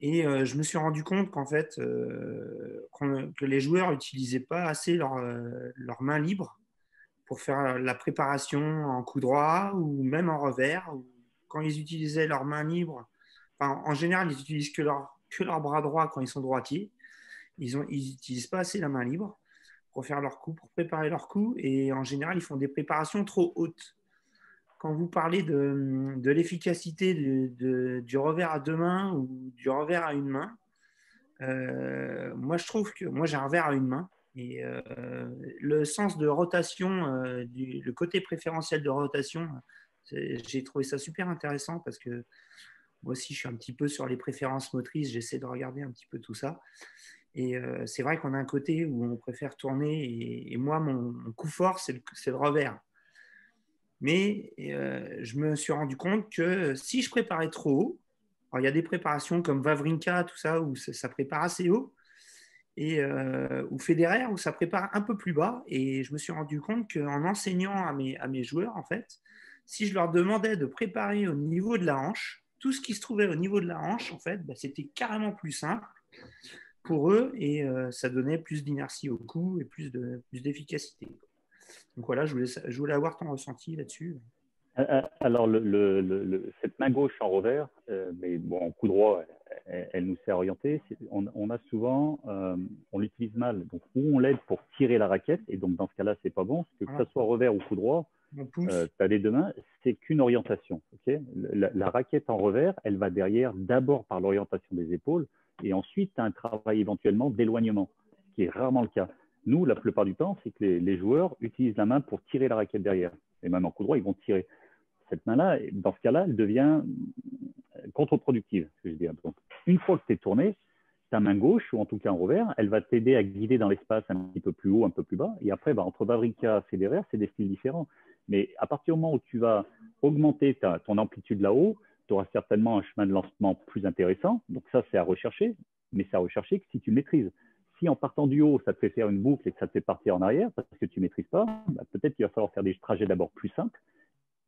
Et euh, je me suis rendu compte qu'en fait, que les joueurs n'utilisaient pas assez leur, leur main libre pour faire la préparation en coup droit ou même en revers quand ils utilisaient leurs mains libres, en général, ils utilisent que leur, que leur bras droit quand ils sont droitiers. Ils n'utilisent pas assez la main libre pour faire leur coup, pour préparer leur coup. Et en général, ils font des préparations trop hautes. Quand vous parlez de, de l'efficacité du revers à deux mains ou du revers à une main, euh, moi, je trouve que moi, j'ai un revers à une main. Et euh, le sens de rotation, euh, le côté préférentiel de rotation, j'ai trouvé ça super intéressant parce que moi aussi, je suis un petit peu sur les préférences motrices. J'essaie de regarder un petit peu tout ça. Et euh, c'est vrai qu'on a un côté où on préfère tourner. Et, moi, mon, coup fort, c'est le, revers. Mais euh, je me suis rendu compte que si je préparais trop haut, il y a des préparations comme Vavrinka, tout ça, où ça, prépare assez haut, et, euh, ou Federer, où ça prépare un peu plus bas. Et je me suis rendu compte qu'en enseignant à mes, à mes joueurs, en fait, si je leur demandais de préparer au niveau de la hanche, tout ce qui se trouvait au niveau de la hanche, en fait, bah, c'était carrément plus simple pour eux et euh, ça donnait plus d'inertie au cou et plus d'efficacité. De, plus Donc voilà, je voulais, je voulais avoir ton ressenti là-dessus. Euh, euh, alors, le, cette main gauche en revers, mais bon, en coup droit, elle, nous sert à orienter. On, a souvent, on l'utilise mal. Donc, ou on l'aide pour tirer la raquette, et donc dans ce cas-là, c'est pas bon. Parce que, que ce soit revers ou coup droit, euh, tu as les deux mains, c'est qu'une orientation. la, raquette en revers, elle va derrière d'abord par l'orientation des épaules et ensuite tu as un travail éventuellement d'éloignement, ce qui est rarement le cas. Nous, la plupart du temps, c'est que les, joueurs utilisent la main pour tirer la raquette derrière. Et même en coup droit, ils vont tirer. Cette main-là, dans ce cas-là, elle devient contre-productive. une fois que tu es tourné, ta main gauche, ou en tout cas en revers, elle va t'aider à guider dans l'espace un petit peu plus haut, un peu plus bas. Et après, bah, entre Vavrinka et Federer, c'est des styles différents. Mais à partir du moment où tu vas augmenter ta, ton amplitude là-haut, tu auras certainement un chemin de lancement plus intéressant. Donc ça, c'est à rechercher, mais c'est à rechercher que si tu maîtrises. Si en partant du haut, ça te fait faire une boucle et que ça te fait partir en arrière parce que tu ne maîtrises pas, bah, peut-être qu'il va falloir faire des trajets d'abord plus simples.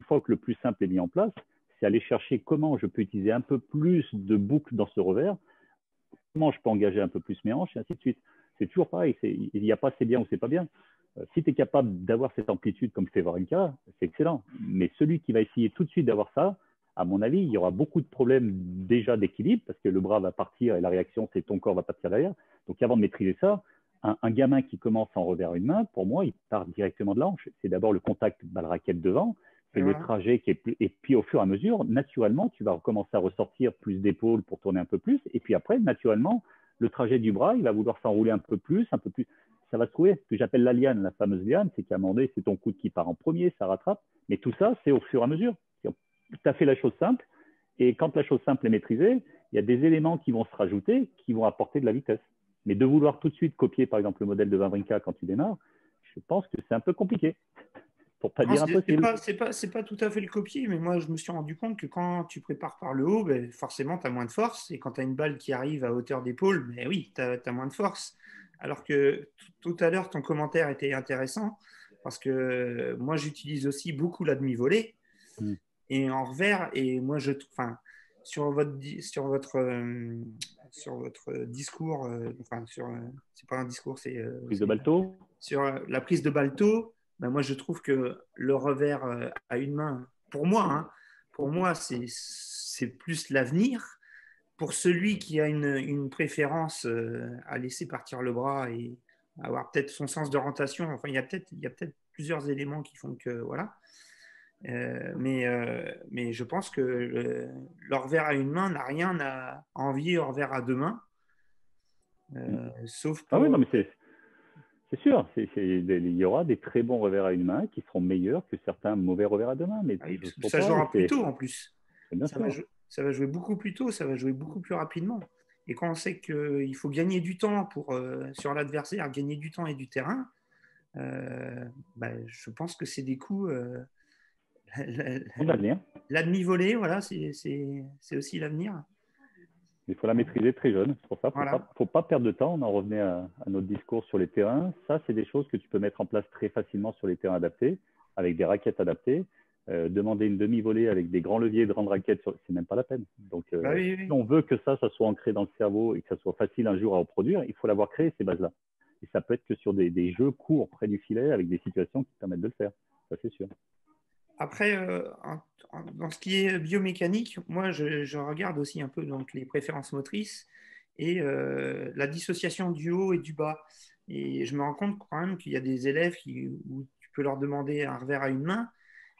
Une fois que le plus simple est mis en place, c'est aller chercher comment je peux utiliser un peu plus de boucles dans ce revers, comment je peux engager un peu plus mes hanches, et ainsi de suite. C'est toujours pareil, il n'y a pas c'est bien ou c'est pas bien. Euh, si tu es capable d'avoir cette amplitude comme fait Varenka, c'est excellent. Mais celui qui va essayer tout de suite d'avoir ça, à mon avis, il y aura beaucoup de problèmes déjà d'équilibre parce que le bras va partir et la réaction, c'est ton corps va partir derrière. Donc avant de maîtriser ça, un, gamin qui commence en revers une main, pour moi, il part directement de l'anche. C'est d'abord le contact balle-raquette devant, c'est le trajet qui est plus. Et puis au fur et à mesure, naturellement, tu vas recommencer à ressortir plus d'épaules pour tourner un peu plus. Et puis après, naturellement, le trajet du bras, il va vouloir s'enrouler un peu plus, un peu plus. Ça va se trouver. Ce que j'appelle la liane, la fameuse liane, c'est qu'à un moment donné, c'est ton coude qui part en premier, ça rattrape. Mais tout ça, c'est au fur et à mesure. Tu as fait la chose simple. Et quand la chose simple est maîtrisée, il y a des éléments qui vont se rajouter qui vont apporter de la vitesse. Mais de vouloir tout de suite copier, par exemple, le modèle de Vavrinka quand tu démarres, je pense que c'est un peu compliqué. Pour pas dire impossible. C'est pas, pas, pas, tout à fait le copier, mais moi, je me suis rendu compte que quand tu prépares par le haut, ben, forcément, tu as moins de force. Et quand tu as une balle qui arrive à hauteur d'épaule, ben, oui, tu as, moins de force. Alors que tout à l'heure, ton commentaire était intéressant parce que moi, j'utilise aussi beaucoup la demi-volée. Hmm. Et en revers, et moi, je, enfin, sur votre, sur votre, euh, sur votre discours, euh, enfin, sur, euh, c'est pas un discours, c'est. prise de balto? Sur la prise de balto, ben moi, je trouve que le revers à une main, pour moi, hein, pour moi, c'est plus l'avenir. Pour celui qui a une, une préférence à laisser partir le bras et avoir peut-être son sens d'orientation, enfin, il y a peut-être peut plusieurs éléments qui font que, voilà. Euh, mais, euh, mais je pense que le, à une main n'a rien à envier au revers à deux mains. Euh, sauf Ah oui, non, mais c'est, c'est sûr. C'est, il y aura des très bons revers à une main qui seront meilleurs que certains mauvais revers à deux mains. Mais ah ça jouera plus tôt en plus. Ça va, ça va, jouer beaucoup plus tôt, ça va jouer beaucoup plus rapidement. Et quand on sait qu'il faut gagner du temps pour, sur l'adversaire, gagner du temps et du terrain, bah, je pense que c'est des coups la demi-volée, voilà, c'est aussi l'avenir. Il faut la maîtriser très jeune. C'est pour ça qu'il ne faut, pas perdre de temps. On en revenait à, notre discours sur les terrains. Ça, c'est des choses que tu peux mettre en place très facilement sur les terrains adaptés, avec des raquettes adaptées. Euh, demander une demi-volée avec des grands leviers de grandes raquettes, c'est même pas la peine. Donc, euh, bah si on veut que ça, ça soit ancré dans le cerveau et que ça soit facile un jour à reproduire, il faut l'avoir créé, ces bases-là. Et ça peut être que sur des, des, jeux courts près du filet avec des situations qui permettent de le faire. Ça, c'est sûr. Après, euh, dans ce qui est biomécanique, moi, je, regarde aussi un peu donc, les préférences motrices et la dissociation du haut et du bas. Et je me rends compte quand même qu'il y a des élèves qui, où tu peux leur demander un revers à une main,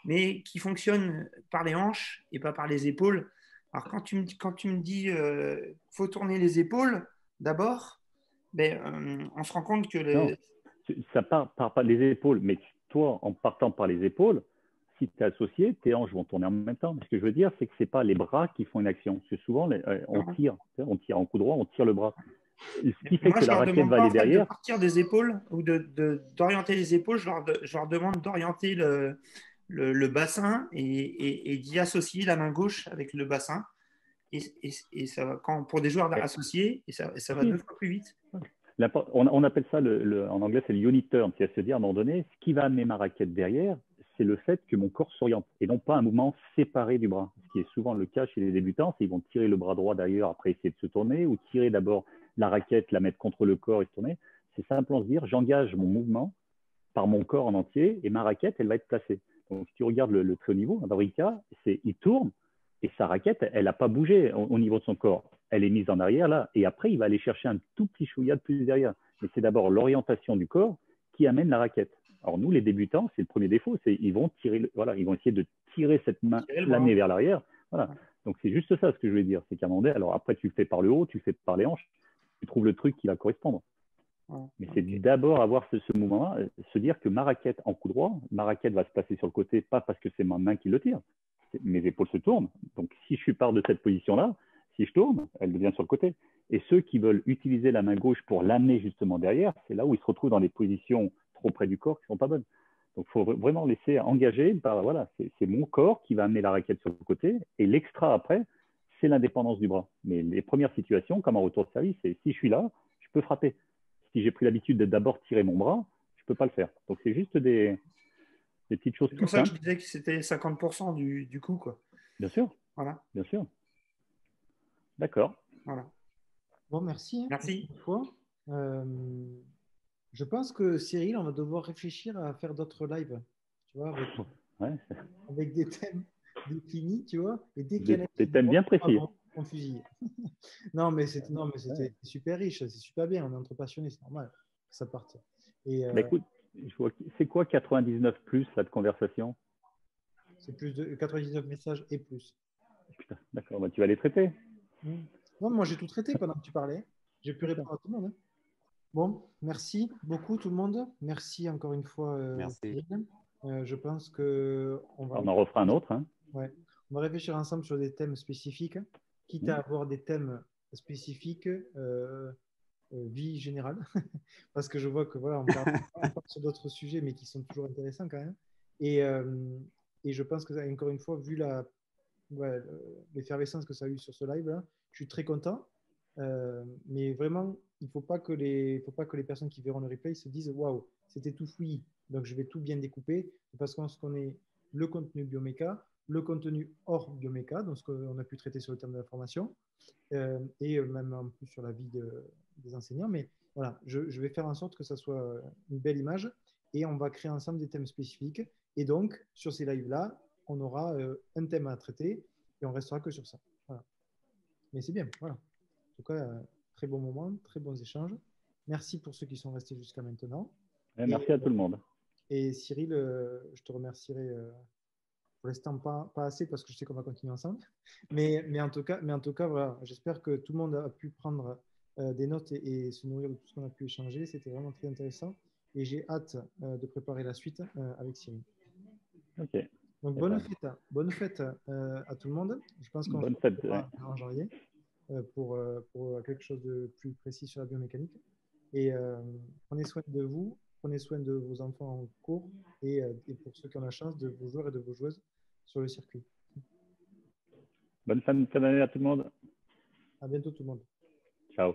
mais qui fonctionnent par les hanches et pas par les épaules. Alors, quand tu me, quand tu me dis qu'il euh, faut tourner les épaules d'abord, ben, on se rend compte que. ça part, pas les épaules, mais toi, en partant par les épaules, si tu es associé, tes hanches vont tourner en même temps. Ce que je veux dire, c'est que ce n'est pas les bras qui font une action. Parce que souvent, euh, on tire, on tire en coup droit, on tire le bras. Ce qui fait que la raquette va aller derrière. De partir des épaules ou d'orienter de, les épaules, je leur, demande d'orienter le, le, bassin et, d'y associer la main gauche avec le bassin. Et, et ça quand, pour des joueurs associés, et ça, ça va deux fois plus vite. On, on, appelle ça, le, en anglais, c'est le unit turn, qui à se dire à un moment donné, ce qui va amener ma raquette derrière, c'est le fait que mon corps s'oriente et non pas un mouvement séparé du bras. Ce qui est souvent le cas chez les débutants, c'est qu'ils vont tirer le bras droit d'ailleurs après essayer de se tourner ou tirer d'abord la raquette, la mettre contre le corps et se tourner. C'est simplement se dire j'engage mon mouvement par mon corps en entier et ma raquette, elle va être placée. Donc si tu regardes le, très haut niveau, un c'est il tourne et sa raquette, elle n'a pas bougé au, niveau de son corps. Elle est mise en arrière là et après il va aller chercher un tout petit chouïa de plus derrière. Mais c'est d'abord l'orientation du corps qui amène la raquette. Alors nous, les débutants, c'est le premier défaut, c'est ils vont tirer, voilà, ils vont essayer de tirer cette main, l'amener vers l'arrière. Voilà. Donc c'est juste ça ce que je veux dire, c'est qu'à un moment donné, alors après tu le fais par le haut, tu le fais par les hanches, tu trouves le truc qui va correspondre. Mais c'est d'abord avoir ce, ce mouvement-là, euh, se dire que ma raquette en coup droit, ma raquette va se placer sur le côté, pas parce que c'est ma main qui le tire, mes épaules se tournent. Donc si je suis part de cette position-là, si je tourne, elle devient sur le côté. Et ceux qui veulent utiliser la main gauche pour l'amener justement derrière, c'est là où ils se retrouvent dans des positions trop près du corps qui ne sont pas bonnes. Donc, il faut vraiment laisser engager. Par, voilà, c'est mon corps qui va amener la raquette sur le côté. Et l'extra après, c'est l'indépendance du bras. Mais les premières situations, comme en retour de service, c'est si je suis là, je peux frapper. Si j'ai pris l'habitude de d'abord tirer mon bras, je ne peux pas le faire. Donc, c'est juste des, des, petites choses. C'est pour ça que je disais que c'était 50% du, du coup. Quoi. Bien sûr. Voilà. Bien sûr. D'accord. Voilà. Bon, merci. Merci. Fois. Euh, je pense que Cyril, on va devoir réfléchir à faire d'autres lives, tu vois, avec, des thèmes définis, tu vois, et dès des, des thèmes bien précis. On, fusille. non, mais c'était super riche, c'est super bien. On est entre passionnés, c'est normal. ça parte. Et, bah, écoute, c'est quoi 99 plus, de conversation? C'est plus de 99 messages et plus. D'accord, bah, tu vas les traiter. Mmh. Non, moi j'ai tout traité pendant que tu parlais. J'ai pu répondre à tout le monde. Hein. Bon, merci beaucoup tout le monde. Merci encore une fois. Euh, merci. Euh, je pense que on va. On en refera un autre. Hein. Ouais. On va réfléchir ensemble sur des thèmes spécifiques, quitte à mmh. avoir des thèmes spécifiques. Euh, vie générale, parce que je vois que voilà, on parle, sur d'autres sujets, mais qui sont toujours intéressants quand même. Et, et je pense que, encore une fois, vu la, l'effervescence que ça a eu sur ce live, je suis très content. Euh, mais vraiment, il ne faut, pas que les, faut pas que les personnes qui verront le replay se disent Waouh, c'était tout fouillis, donc je vais tout bien découper. Parce qu'on se connaît le contenu bioméca, le contenu hors bioméca, donc ce qu'on a pu traiter sur le terme de la formation, euh, et même en plus sur la vie des enseignants. Mais voilà, je, je, vais faire en sorte que ça soit une belle image et on va créer ensemble des thèmes spécifiques. Et donc, sur ces lives-là, on aura euh, un thème à traiter et on restera que sur ça. Mais c'est bien. Voilà. En tout cas, euh, très bon moment, très bons échanges. Merci pour ceux qui sont restés jusqu'à maintenant. merci à tout le monde. Et Cyril, euh, je te remercierai pour l'instant pas, pas, assez parce que je sais qu'on va continuer ensemble. Mais, mais, en tout cas, mais en tout cas, voilà, j'espère que tout le monde a pu prendre des notes et, se nourrir de tout ce qu'on a pu échanger. C'était vraiment très intéressant. Et j'ai hâte de préparer la suite avec Cyril. Ok. Donc, bonne fête, bonne fête euh, à tout le monde. Je pense qu'on se retrouvera en janvier euh, pour, euh, pour, quelque chose de plus précis sur la biomécanique. Et prenez soin de vous, prenez soin de vos enfants en cours et, et, pour ceux qui ont la chance, de vos joueurs et de vos joueuses sur le circuit. Bonne fin d'année à tout le monde. À bientôt tout le monde. Ciao.